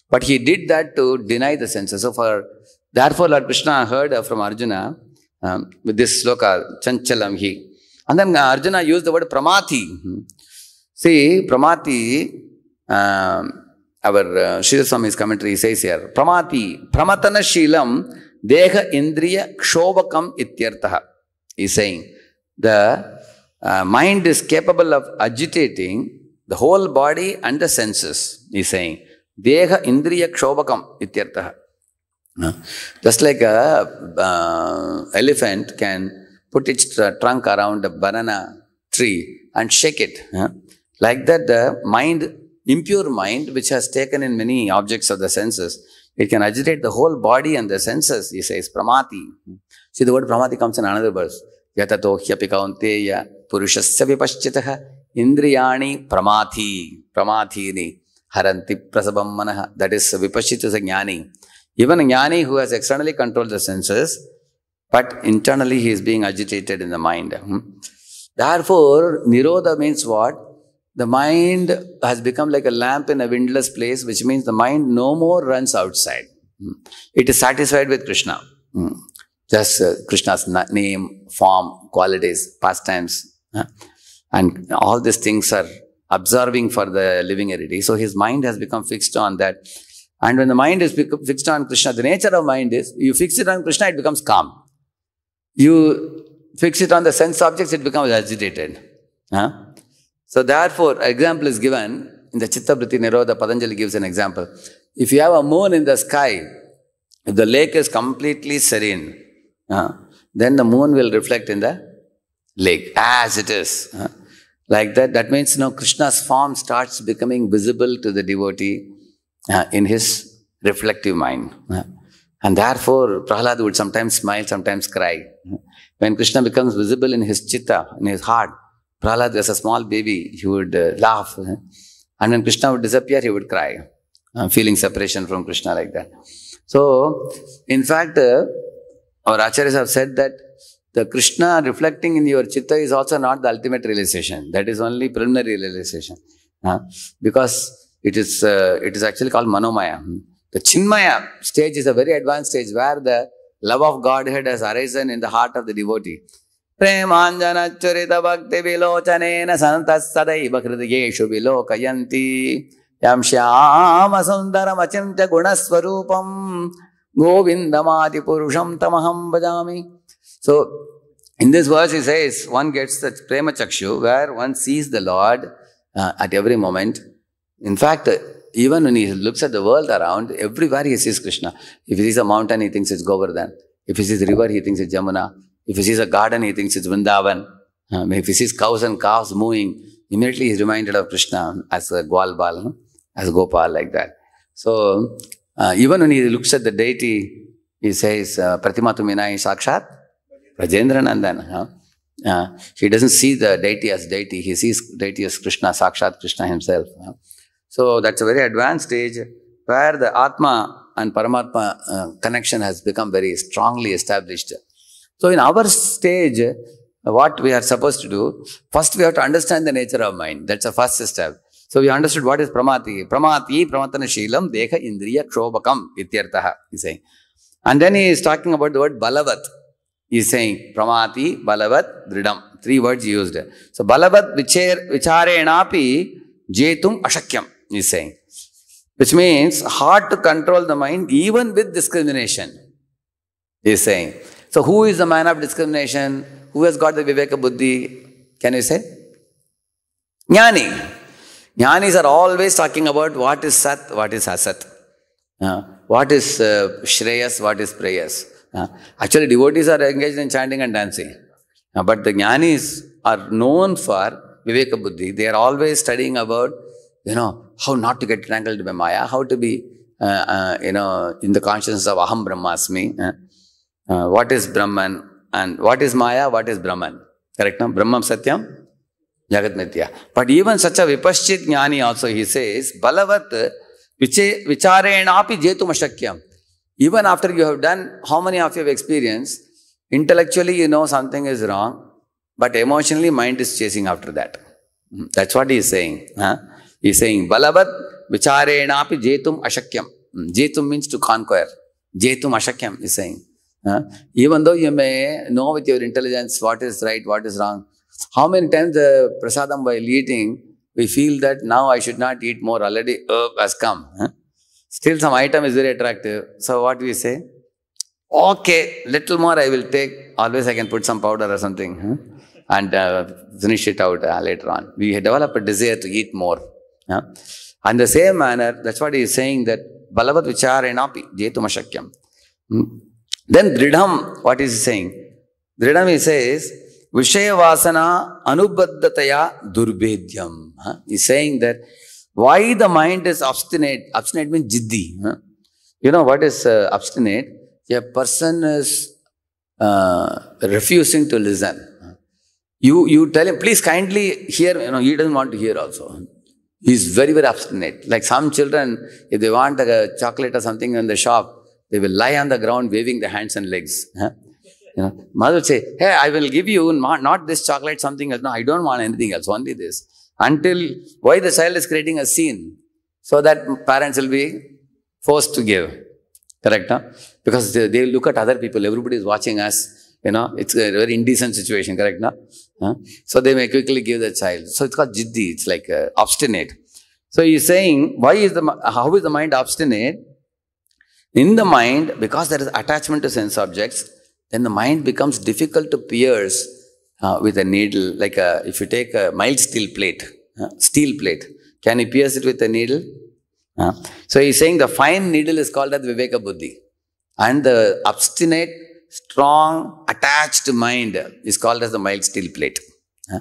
But he did that to deny the senses. So for, therefore Lord Krishna heard from Arjuna um, with this sloka, Chanchalam hi. And then Arjuna used the word pramati. See, pramati, um, our uh, Srila Swami's commentary says here, pramati, pramatana shilam deha indriya kshobakam ityartaha. He's saying, the uh, mind is capable of agitating the whole body and the senses. He's saying, deha indriya kshobakam ityartaha. Just like a uh, elephant can put its trunk around a banana tree and shake it. Like that, the mind, impure mind, which has taken in many objects of the senses, it can agitate the whole body and the senses, he says, pramati. See, the word pramati comes in another verse. Yatato hyapi kaunteya purushasya vipaschitaha indriyani. That is, vipashchita is a jnani. Even a jnani who has externally controlled the senses, but internally he is being agitated in the mind. Hmm? Therefore, Nirodha means what? The mind has become like a lamp in a windless place, which means the mind no more runs outside. Hmm? It is satisfied with Krishna. Hmm? Just uh, Krishna's name, form, qualities, pastimes. And all these things are observing for the living entity. So his mind has become fixed on that. And when the mind is fixed on Krishna, the nature of mind is, you fix it on Krishna, it becomes calm. You fix it on the sense objects, it becomes agitated. Huh? So therefore, example is given in the Chitta Vritti Nirodha, Patanjali gives an example. If you have a moon in the sky, if the lake is completely serene, then the moon will reflect in the lake as it is. Like that, that means you know, Krishna's form starts becoming visible to the devotee uh, in his reflective mind. And therefore, Prahlad would sometimes smile, sometimes cry. When Krishna becomes visible in his chitta, in his heart, Prahlad as a small baby, he would uh, laugh. And when Krishna would disappear, he would cry, uh, feeling separation from Krishna like that. So, in fact, uh, our acharyas have said that the Krishna reflecting in your chitta is also not the ultimate realization. That is only preliminary realization. because it is, uh, it is actually called manomaya. The Chinmaya stage is a very advanced stage where the love of Godhead has arisen in the heart of the devotee. प्रेमाञ्जनच्चुरित भक्ति विलोचनेन सन्तः सदैव हृदयेषु विलोकयन्ति यं श्यामसुन्दरमचिन्त्य गुणस्वरूपं गोविन्दमादिपुरुषं तमहं भजामि So, in this verse he says, one gets the prema chakshu where one sees the Lord uh, at every moment. In fact, even when he looks at the world around, everywhere he sees Krishna. If he sees a mountain, he thinks it's Govardhan. If he sees a river, he thinks it's Jamuna. If he sees a garden, he thinks it's Vrindavan. Um, if he sees cows and calves moving, immediately he's reminded of Krishna as a Gwalbal, no? as Gopal, like that. So, uh, even when he looks at the deity, he says, uh, Pratimatu Minai Sakshat Rajendra Nandan. Huh? Uh, he doesn't see the deity as deity, he sees deity as Krishna, Sakshat Krishna himself. So, that's a very advanced stage where the Atma and Paramatma uh, connection has become very strongly established. So, in our stage, what we are supposed to do, first we have to understand the nature of mind. That's the first step. So, we understood what is Pramati. Pramati, Pramatana Sheelam, Deha Indriya Kshobakam, Ityartaha, he's saying. And then he is talking about the word Balavat. Is saying Pramati, Balavat, Dridam. Three words used. So, Balavat Vichar, Vicharenapi Jetum Ashakyam, is saying. Which means hard to control the mind even with discrimination. Is saying. So, who is the man of discrimination? Who has got the Viveka Buddhi? Can you say? Jnani. Jnanis are always talking about what is Sat, what is Asat. Uh, what is uh, Shreyas, what is Prayas. Actually, devotees are engaged in chanting and dancing. But the Jnanis are known for Viveka Buddhi. They are always studying about, you know, how not to get tangled by Maya, how to be, uh, uh, you know, in the consciousness of Aham Brahmasmi. Uh, uh, what is Brahman and what is Maya, what is Brahman. Correct? No? Brahmam Satyam, Jagat Mithya. But even such a Vipaschit Jnani also, he says, Balavat Vicharenapi Jetum Ashakyam. Even after you have done how many of you have experienced, intellectually you know something is wrong, but emotionally mind is chasing after that. Mm, That's what he is saying. Huh? He is saying, Balavat Vicharenapi Jetum Ashakyam. Mm, Jetum means to conquer. Jetum Ashakyam is saying. Huh? Even though you may know with your intelligence what is right, what is wrong, how many times the prasadam while eating, we feel that now I should not eat more, already herb has come. huh? Still some item is very attractive. So what we say? Okay, little more I will take. Always I can put some powder or something huh? and uh, finish it out uh, later on. We develop a desire to eat more. huh? And the same manner, that's what he is saying that balavat vicharenapi jetum ashakyam. Hmm? Then dridham, what is he saying? Dridham he says, Vishaya vasana anubaddhataya durbhedyam. Huh? He's saying that why the mind is obstinate. Obstinate means jiddi. Huh? You know what is uh, obstinate? A person is uh, refusing to listen. You, you tell him, please kindly hear. You know, he doesn't want to hear also. He's very, very obstinate. Like some children, if they want a chocolate or something in the shop, they will lie on the ground waving their hands and legs. Huh? You know, mother will say, Hey, I will give you not, not this chocolate, something else. No, I don't want anything else, only this. Until why the child is creating a scene so that parents will be forced to give. Correct? Huh? Because they, they look at other people, everybody is watching us. You know, it's a very indecent situation, correct? No? Huh? So they may quickly give the child. So it's called jiddi, it's like uh, obstinate. So he's saying, why is the, how is the mind obstinate? In the mind, because there is attachment to sense objects, then the mind becomes difficult to pierce uh, with a needle. Like a, if you take a mild steel plate, uh, steel plate, can you pierce it with a needle? Uh, so he's saying the fine needle is called as Viveka Buddhi. And the obstinate, strong, attached mind is called as the mild steel plate. Uh,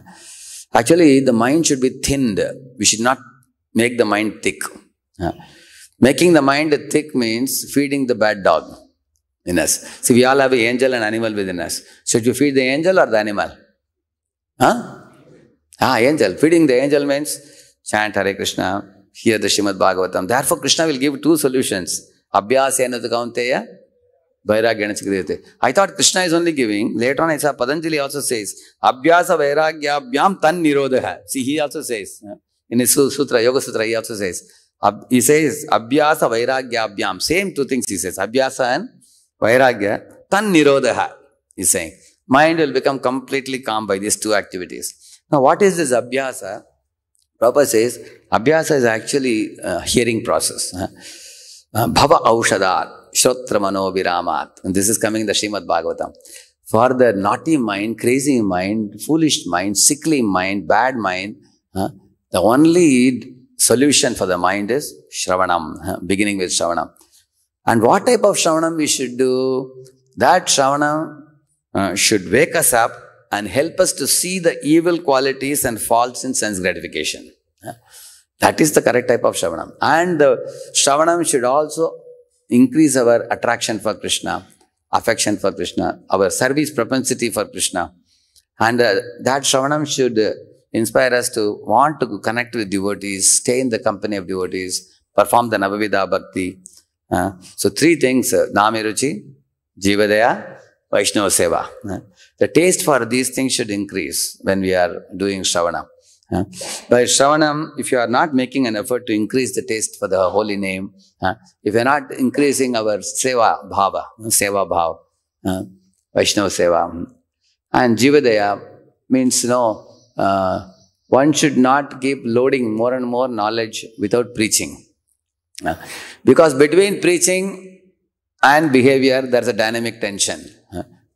Actually, the mind should be thinned. We should not make the mind thick. Uh, Making the mind thick means feeding the bad dog in us. See, we all have an angel and animal within us. Should you feed the angel or the animal? Huh? Ah, angel. Feeding the angel means chant Hare Krishna, hear the Shrimad Bhagavatam. Therefore, Krishna will give two solutions. Abhyasena tu kaunteya, vairagyana chikridete. I thought Krishna is only giving. Later on, I saw Patanjali also says, Abhyasa vairagyabhyam tan nirodha. See, he also says, uh, in his sutra, Yoga Sutra, he also says, he says, Abhyasa vairagyabhyam. Same two things he says, Abhyasa and vairagya, tan nirodha. He's saying, mind will become completely calm by these two activities. Now, what is this abhyasa? Prabhupada says, abhyasa is actually a hearing process. huh? Uh, Bhava aushadat, shrotra mano viramat. And this is coming in the Srimad Bhagavatam. For the naughty mind, crazy mind, foolish mind, sickly mind, bad mind, huh, the only solution for the mind is Shravanam, uh, beginning with Shravanam. And what type of Shravanam we should do? That Shravanam uh, should wake us up and help us to see the evil qualities and faults in sense gratification. Huh? That is the correct type of Shravanam. And the Shravanam should also increase our attraction for Krishna, affection for Krishna, our service propensity for Krishna. And uh, that Shravanam should uh, inspire us to want to connect with devotees, stay in the company of devotees, perform the Navavidha Bhakti. Uh, so three things, uh, Namiruchi, Jivadaya, Vaishnava Seva. The taste for these things should increase when we are doing Shravanam. By Shravanam, if you are not making an effort to increase the taste for the holy name, if you are not increasing our Seva Bhava, Seva Bhava, Vaishnava Seva, and Jivadaya means, you know, uh, one should not keep loading more and more knowledge without preaching. Because between preaching and behavior, there's a dynamic tension.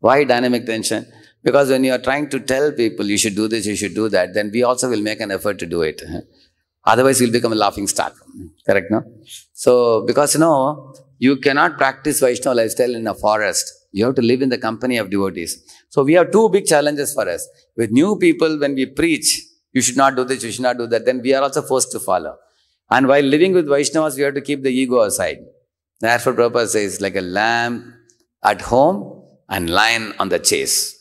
Why dynamic tension? Because when you are trying to tell people you should do this, you should do that, then we also will make an effort to do it. Otherwise, we'll become a laughing stock. Correct, no? So, because you know, you cannot practice Vaishnava lifestyle in a forest. You have to live in the company of devotees. So, we have two big challenges for us. With new people, when we preach, you should not do this, you should not do that, then we are also forced to follow. And while living with Vaishnavas, we have to keep the ego aside. Therefore, Prabhupada says, like a lamb at home and lion on the chase.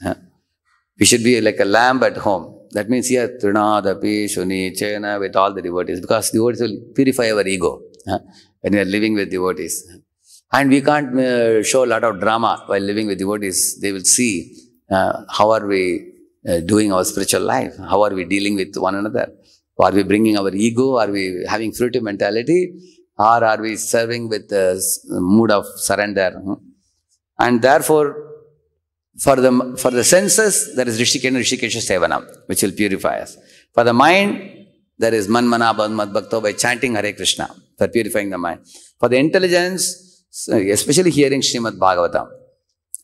We should be like a lamb at home. That means here, Trinadapi, Shuni, Chena, with all the devotees, because devotees will purify our ego when we are living with devotees. And we can't uh, show a lot of drama while living with devotees. They will see uh, how are we uh, doing our spiritual life, how are we dealing with one another. Are we bringing our ego? Are we having fruitive mentality? Or are we serving with a mood of surrender? And therefore, for the, for the senses, there is Rishikesh and Rishikesha Sevanam, which will purify us. For the mind, there is Manmana Mad Bhakto by chanting Hare Krishna for purifying the mind. For the intelligence, especially hearing Srimad Bhagavatam,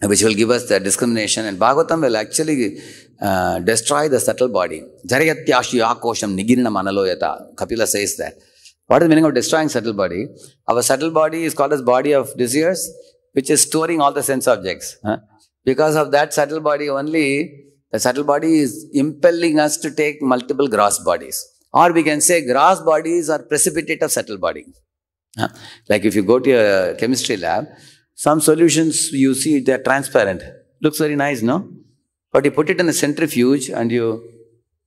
which will give us the discrimination, and Bhagavatam will actually uh, destroy the subtle body. Jarayatyashi akosham nigirna manaloyata. Kapila says that. What is the meaning of destroying subtle body? Our subtle body is called as body of desires, which is storing all the sense objects. Huh? Because of that subtle body only, the subtle body is impelling us to take multiple gross bodies. Or we can say gross bodies are precipitate of subtle body. Like if you go to a chemistry lab, some solutions you see they are transparent. Looks very nice, no? But you put it in a centrifuge and you,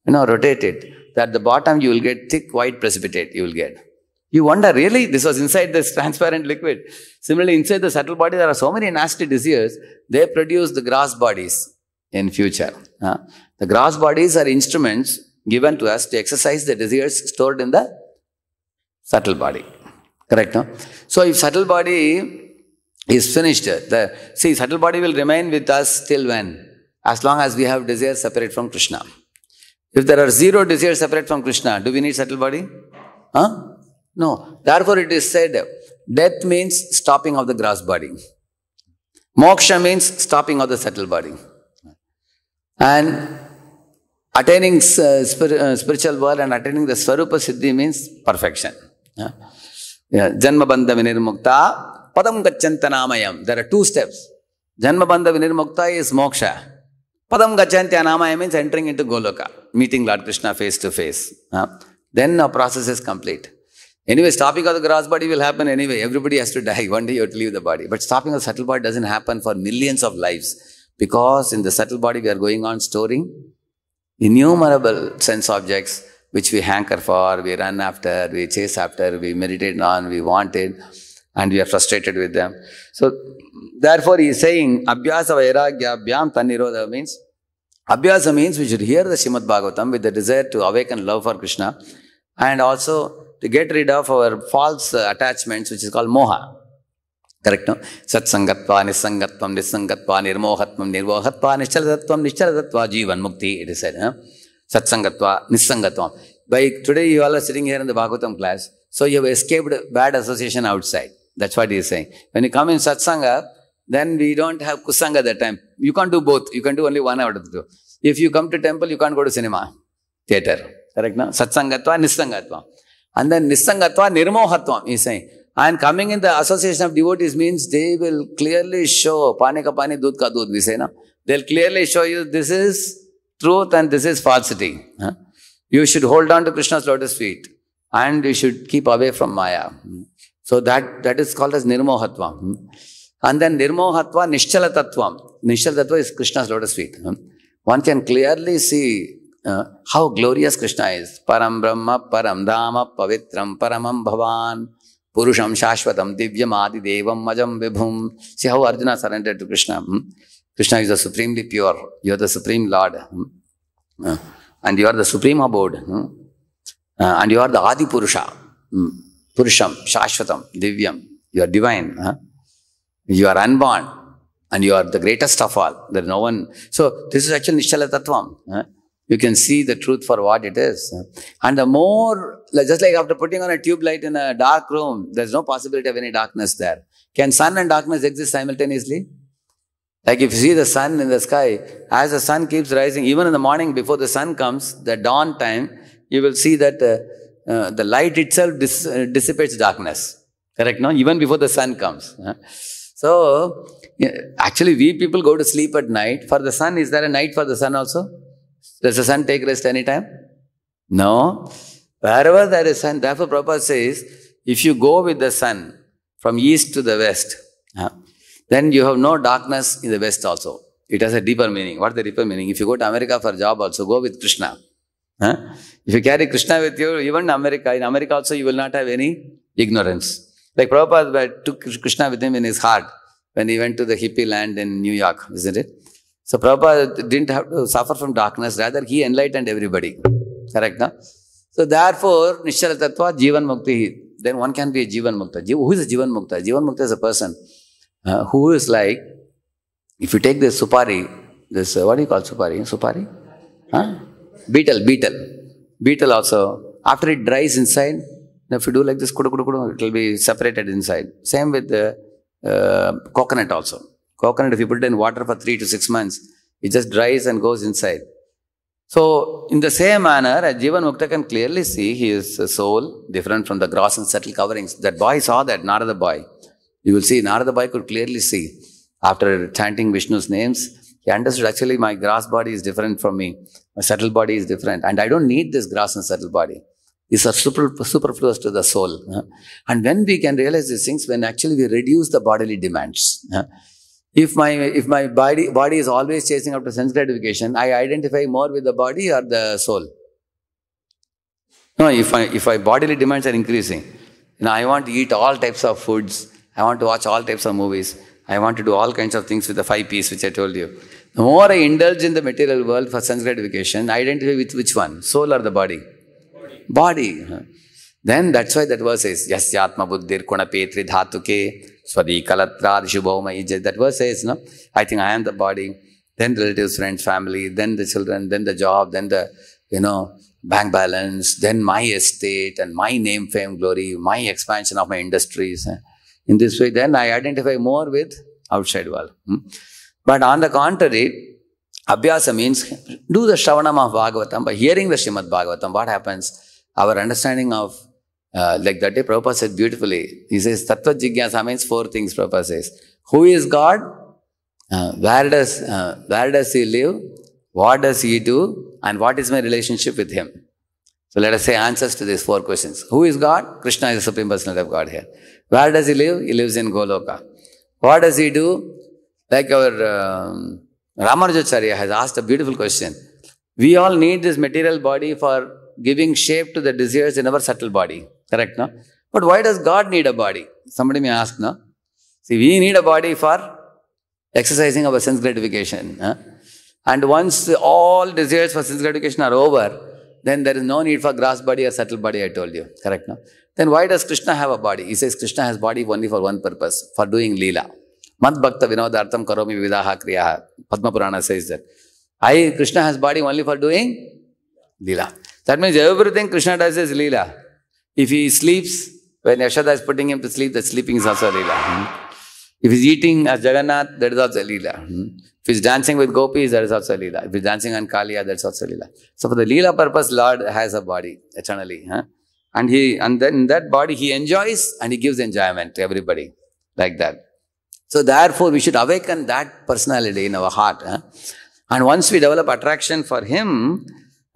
you know, rotate it. At the bottom you will get thick white precipitate, you will get. You wonder, really, this was inside this transparent liquid. Similarly, inside the subtle body, there are so many nasty desires. They produce the gross bodies in future. Uh, the gross bodies are instruments given to us to exercise the desires stored in the subtle body. Correct, no? So, if subtle body is finished, the see, subtle body will remain with us till when? As long as we have desires separate from Krishna. If there are zero desires separate from Krishna, do we need subtle body? Huh? No. Therefore, it is said, death means stopping of the gross body. Moksha means stopping of the subtle body. And attaining uh, spir uh, spiritual world and attaining the Swarupa Siddhi means perfection. Yeah. Janma Bandha Vinirmukta, Padam Gacchanta Namayam. There are two steps. Janma Bandha Vinirmukta is moksha. Padam Gacchanta Namayam means entering into Goloka, meeting Lord Krishna face to face. Then a process is complete. Anyway, stopping of the gross body will happen anyway. Everybody has to die. One day you have to leave the body. But stopping of the subtle body doesn't happen for millions of lives. Because in the subtle body we are going on storing innumerable sense objects which we hanker for, we run after, we chase after, we meditate on, we want it, and we are frustrated with them. So, therefore, he is saying, Abhyasa Vairagya Abhyam Tanirodha means, Abhyasa means we should hear the Srimad Bhagavatam with the desire to awaken love for Krishna and also to get rid of our false uh, attachments, which is called moha. Correct, no? Satsangatva, Nisangatvam, Nisangatva, Nirmohatvam, Nirmohatva, Nischalatatvam, Nischalatatva, Jivan Mukti, it is said. Huh? Satsangatva, Nisangatvam. By today, you all are sitting here in the Bhagavatam class, so you have escaped bad association outside. That's what he is saying. When you come in Satsanga, then we don't have Kusanga that time. You can't do both. You can do only one out of the two. If you come to temple, you can't go to cinema, theater. Correct, no? Satsangatva, Nisangatva. And then Nisangatva, Nirmohatva, he's saying. And coming in the association of devotees means they will clearly show, Pani ka pani, Dud ka Dud, we say, no? They'll clearly show you this is truth and this is falsity. huh? You should hold on to Krishna's lotus feet and you should keep away from Maya. Hmm. So that, that is called as Nirmohatva. hmm. And then Nirmohatva Nishchala Tattvam. Nishchala Tattva is Krishna's lotus feet. hmm. One can clearly see uh, how glorious Krishna is. Param Brahma, Param Dhamma, Pavitram, Paramam Bhavan, Purusham Shashvatam, Divyam Adi Devam, Majam Vibhum. See how Arjuna surrendered to Krishna. hmm? Krishna is the supremely pure. You are the supreme Lord. hmm? Uh, and you are the supreme abode. hmm? Uh, and you are the Adi Purusha. hmm? Purusham, Shashvatam, Divyam. You are divine. huh? You are unborn. And you are the greatest of all. There is no one. So this is actually Nishchala Tattvam. huh? You can see the truth for what it is. And the more, just like after putting on a tube light in a dark room, there's no possibility of any darkness there. Can sun and darkness exist simultaneously? Like if you see the sun in the sky, as the sun keeps rising, even in the morning before the sun comes, the dawn time, you will see that uh, uh, the light itself dis- uh, dissipates darkness. Correct? No? Even before the sun comes. huh? So, actually, we people go to sleep at night. For the sun, is there a night for the sun also? Does the sun take rest anytime? No. Wherever there is sun, therefore Prabhupada says, if you go with the sun from east to the west, then you have no darkness in the west also. It has a deeper meaning. What is the deeper meaning? If you go to America for a job also, go with Krishna. Huh? If you carry Krishna with you, even in America, in America also you will not have any ignorance. Like Prabhupada took Krishna with him in his heart when he went to the hippie land in New York, isn't it? So Prabhupada didn't have to suffer from darkness, rather he enlightened everybody. Correct, no? So therefore, Nishchala Tattva, Jivan Mukti, then one can be a Jivan Mukta. Who is a Jivan Mukta? Jivan Mukta is a person uh, who is like, if you take this supari, this, uh, what do you call supari? Supari? Huh? Betel, betel. Betel also, after it dries inside, if you do like this, it will be separated inside. Same with the uh, coconut also. Coconut, if you put it in water for three to six months, it just dries and goes inside. So, in the same manner, a Jivan Mukta can clearly see he is a soul different from the gross and subtle coverings. That boy saw that, Narada boy. You will see, Narada boy could clearly see. After chanting Vishnu's names, he understood actually my gross body is different from me. My subtle body is different. And I don't need this gross and subtle body. These are super, superfluous to the soul. And when we can realize these things, when actually we reduce the bodily demands. If my if my body body is always chasing after sense gratification, I identify more with the body or the soul. No, if I if my bodily demands are increasing, you know, I want to eat all types of foods. I want to watch all types of movies. I want to do all kinds of things with the five P's, which I told you. The more I indulge in the material world for sense gratification, I identify with which one, soul or the body? Body. huh. Then that's why that verse says, Yasyatma buddhir kuna petri dhatuke swadi kalatradi shubhoma That verse says, no, I think I am the body, then relatives, friends, family, then the children, then the job, then the, you know, bank balance, then my estate and my name, fame, glory, my expansion of my industries. eh. In this way, then I identify more with outside world. hmm. But on the contrary, Abhyasa means do the Shravanam of Bhagavatam. By hearing the Srimad Bhagavatam, what happens? Our understanding of, uh, like that day Prabhupada said beautifully, he says, Tattva Jigyasa means four things, Prabhupada says. Who is God? Uh, where, does, uh, where does he live? What does he do? And what is my relationship with him? So let us say answers to these four questions. Who is God? Krishna is the Supreme Personality of Godhead. Where does he live? He lives in Goloka. What does he do? Like our um, Ramanujacharya has asked a beautiful question. We all need this material body for giving shape to the desires in our subtle body. Correct, no? But why does God need a body? Somebody may ask, no? See, we need a body for exercising our sense gratification. huh? And once all desires for sense gratification are over, then there is no need for gross body or subtle body, I told you. Correct, no? Then why does Krishna have a body? He says Krishna has body only for one purpose, for doing Leela. Mad bhakta vinodartam karomi vidaha kriyaha. Padma Purana says that. I, Krishna has body only for doing Leela. That means everything Krishna does is Leela. If he sleeps, when Yashoda is putting him to sleep, that sleeping is also Leela. Hmm. If he's eating as Jagannath, that is also Leela. Hmm. If he's dancing with gopis, that is also Leela. If he's dancing on Kaliya, that's also Leela. So for the Leela purpose, Lord has a body eternally. Huh? And he and then that body he enjoys and he gives enjoyment to everybody. Like that. So therefore we should awaken that personality in our heart. huh? And once we develop attraction for him,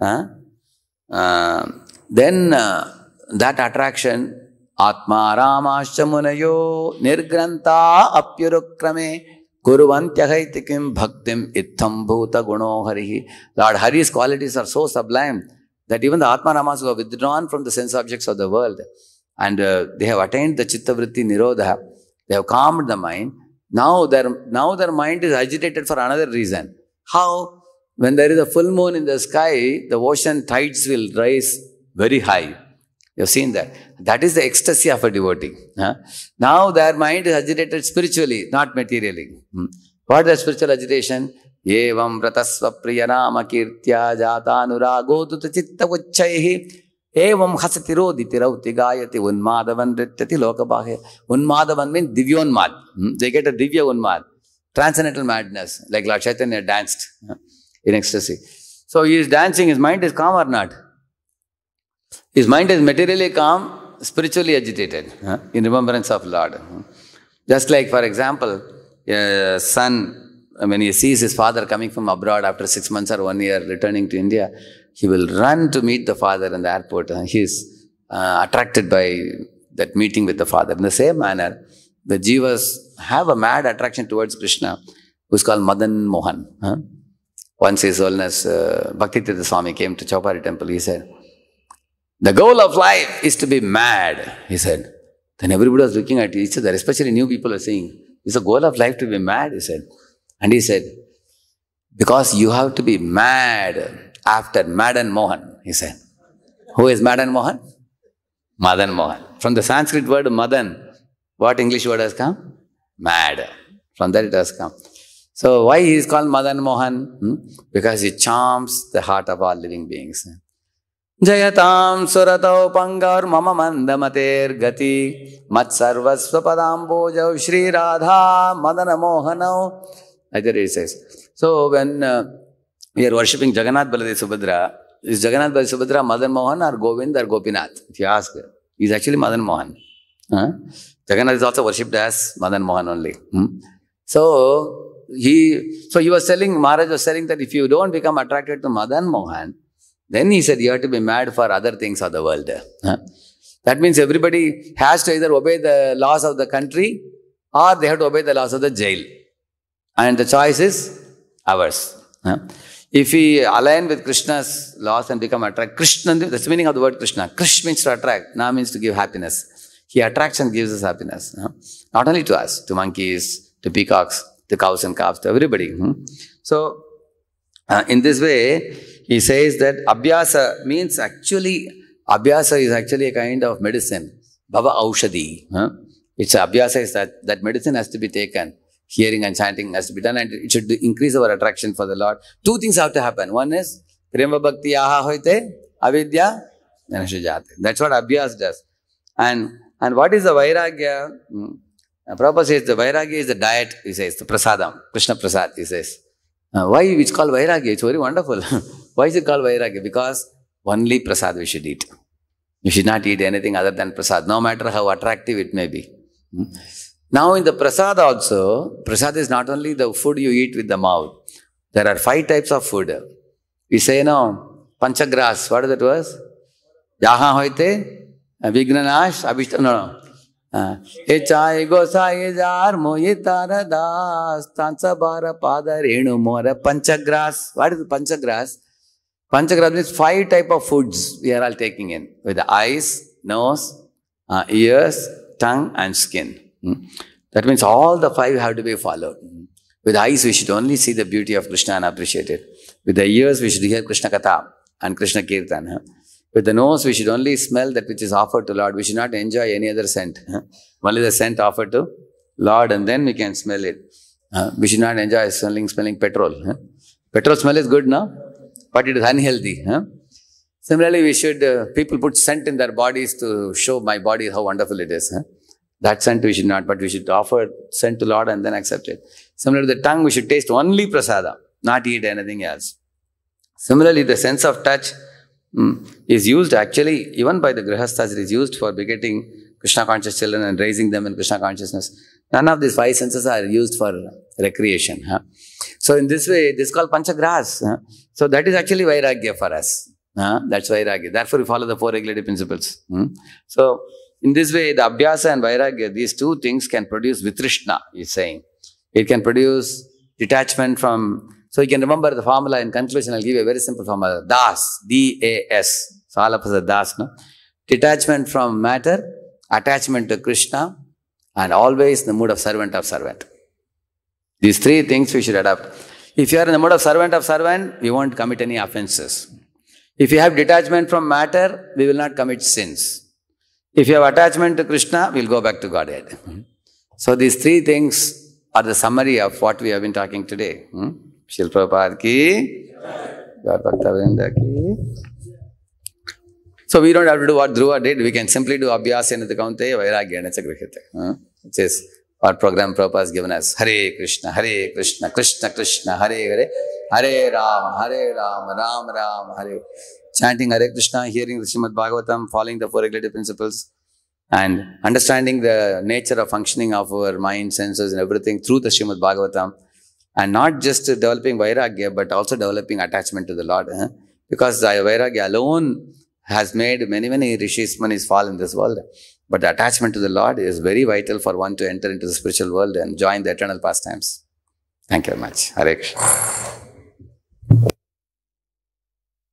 uh, then uh, that attraction, Atma Ramascha Munayo Nirgranta Apyurukrame Kuruvantyahaitikam Bhaktim Itham Bhuta Guno Harihi. Lord Hari's qualities are so sublime that even the Atma Ramas who are withdrawn from the sense objects of the world and uh, they have attained the Chitta Vritti Nirodha, they have calmed the mind. Now their, now their mind is agitated for another reason. How? When there is a full moon in the sky, the ocean tides will rise very high. You've seen that. That is the ecstasy of a devotee. huh? Now their mind is agitated spiritually, not materially. Hmm. What is the spiritual agitation? Evam vratasva priyanama kirtya jatanurago duta chitta uchchaihi evam hasati roditi rauti gayati unmadavan rityati lokabahya. Unmadavan means divyonmad. Hmm. They get a divya unmad. Transcendental madness, like Lord Chaitanya danced huh, in ecstasy. So he is dancing, his mind is calm or not? His mind is materially calm, spiritually agitated huh, in remembrance of Lord. Just like, for example, a son, when he sees his father coming from abroad after six months or one year returning to India, he will run to meet the father in the airport. He is uh, attracted by that meeting with the father. In the same manner, the jivas have a mad attraction towards Krishna, who's called Madan Mohan. Once His Holiness uh, Bhakti Tirtha Swami came to Chowpatty temple, he said, the goal of life is to be mad, he said. Then everybody was looking at each other, especially new people are saying, Is the goal of life to be mad? He said. And he said, Because you have to be mad after Madan Mohan, he said. Who is Madan Mohan? Madan Mohan. From the Sanskrit word Madan, what English word has come? Mad. From that it has come. So why he is called Madan Mohan? Hmm? Because he charms the heart of all living beings. जयताम सुरत पंगर मम मंद मतेर्गति मत सर्वस्व Shri Radha Madan Mohan so we are worshipping Jagannath Baladev Subhadra is Jagannath Baladev Subhadra Madan Mohan are Govind are Gopinath is actually Madan Mohan Jagannath is also worship as Madan Mohan only so he so you are telling Maharaj was telling that if you don't become attracted to Madan Mohan then he said you have to be mad for other things of the world. That means everybody has to either obey the laws of the country or they have to obey the laws of the jail. And the choice is ours. If we align with Krishna's laws and become attracted, Krishna, that's the meaning of the word Krishna. Krish means to attract, Na means to give happiness. He attracts and gives us happiness. Not only to us, to monkeys, to peacocks, to cows and calves, to everybody. hmm? So, uh, in this way, he says that abhyasa means actually, abhyasa is actually a kind of medicine. Bhava aushadi. Huh? It's abhyasa is that, that medicine has to be taken. Hearing and chanting has to be done and it should increase our attraction for the Lord. Two things have to happen. One is, prema bhakti aha hoite, avidya. That's what abhyas does. And, and what is the vairagya? Hmm. Uh, Prabhupada says the vairagya is the diet, he says, the prasadam, Krishna prasad, he says. Uh, why it's called vairagya? It's very wonderful. why is it called vairagya? Because only prasad we should eat. You should not eat anything other than prasad, no matter how attractive it may be. Hmm. Now in the prasad also, prasad is not only the food you eat with the mouth. There are five types of food. We say, no, panchagras, what is that was? Yaha hoite, vignanash, abhishta, no, no. हे चाय गोसाई panchagras? Panchagras means five type of foods we are all taking in with the eyes, nose, uh, ears, tongue, and skin. Hmm. That means all the five have to be followed. Hmm. With eyes, we should only see the beauty of Krishna and appreciate it. With the ears, we should hear Krishna Katha and Krishna Kirtan. huh? With the nose, we should only smell that which is offered to Lord. We should not enjoy any other scent. huh? Only the scent offered to Lord, and then we can smell it. Uh, we should not enjoy smelling smelling petrol. huh? Petrol smell is good, no? But it is unhealthy. huh? Similarly, we should, uh, people put scent in their bodies to show my body how wonderful it is. huh? That scent we should not, but we should offer scent to Lord and then accept it. Similarly, the tongue, we should taste only prasada, not eat anything else. Similarly, the sense of touch mm, is used actually, even by the grihasthas, it is used for begetting Krishna conscious children and raising them in Krishna consciousness. None of these five senses are used for recreation. Huh? So in this way, this is called panchagras. Huh? So that is actually vairagya for us. Huh? That's vairagya. Therefore, we follow the four regulative principles. Hmm? So in this way, the abhyasa and vairagya, these two things can produce vitrishna, he's saying. It can produce detachment from, so you can remember the formula in conclusion, I'll give you a very simple formula. Das, D-A-S. So all of us are Das, no? Detachment from matter, attachment to Krishna, and always the mood of servant of servant. These three things we should adopt. If you are in the mood of servant of servant, we won't commit any offenses. If you have detachment from matter, we will not commit sins. If you have attachment to Krishna, we'll go back to Godhead. So these three things are the summary of what we have been talking today. Hmm? Shil Prabhupada ki, Gaur Bhakta ki. So we don't have to do what Dhruva did. We can simply do Abhyasa and Vairagya. Huh? Which is what program Prabhupada has given us. Hare Krishna, Hare Krishna, Krishna Krishna, Hare Hare, Hare Ram, Hare Ram, Ram Ram, Hare. Chanting Hare Krishna, hearing the Srimad Bhagavatam, following the four regulative principles, and understanding the nature of functioning of our mind, senses, and everything through the Srimad Bhagavatam. And not just developing Vairagya, but also developing attachment to the Lord. Huh? Because the Vairagya alone has made many, many rishis, munis fall in this world. But the attachment to the Lord is very vital for one to enter into the spiritual world and join the eternal pastimes. Thank you very much. Hare Krishna.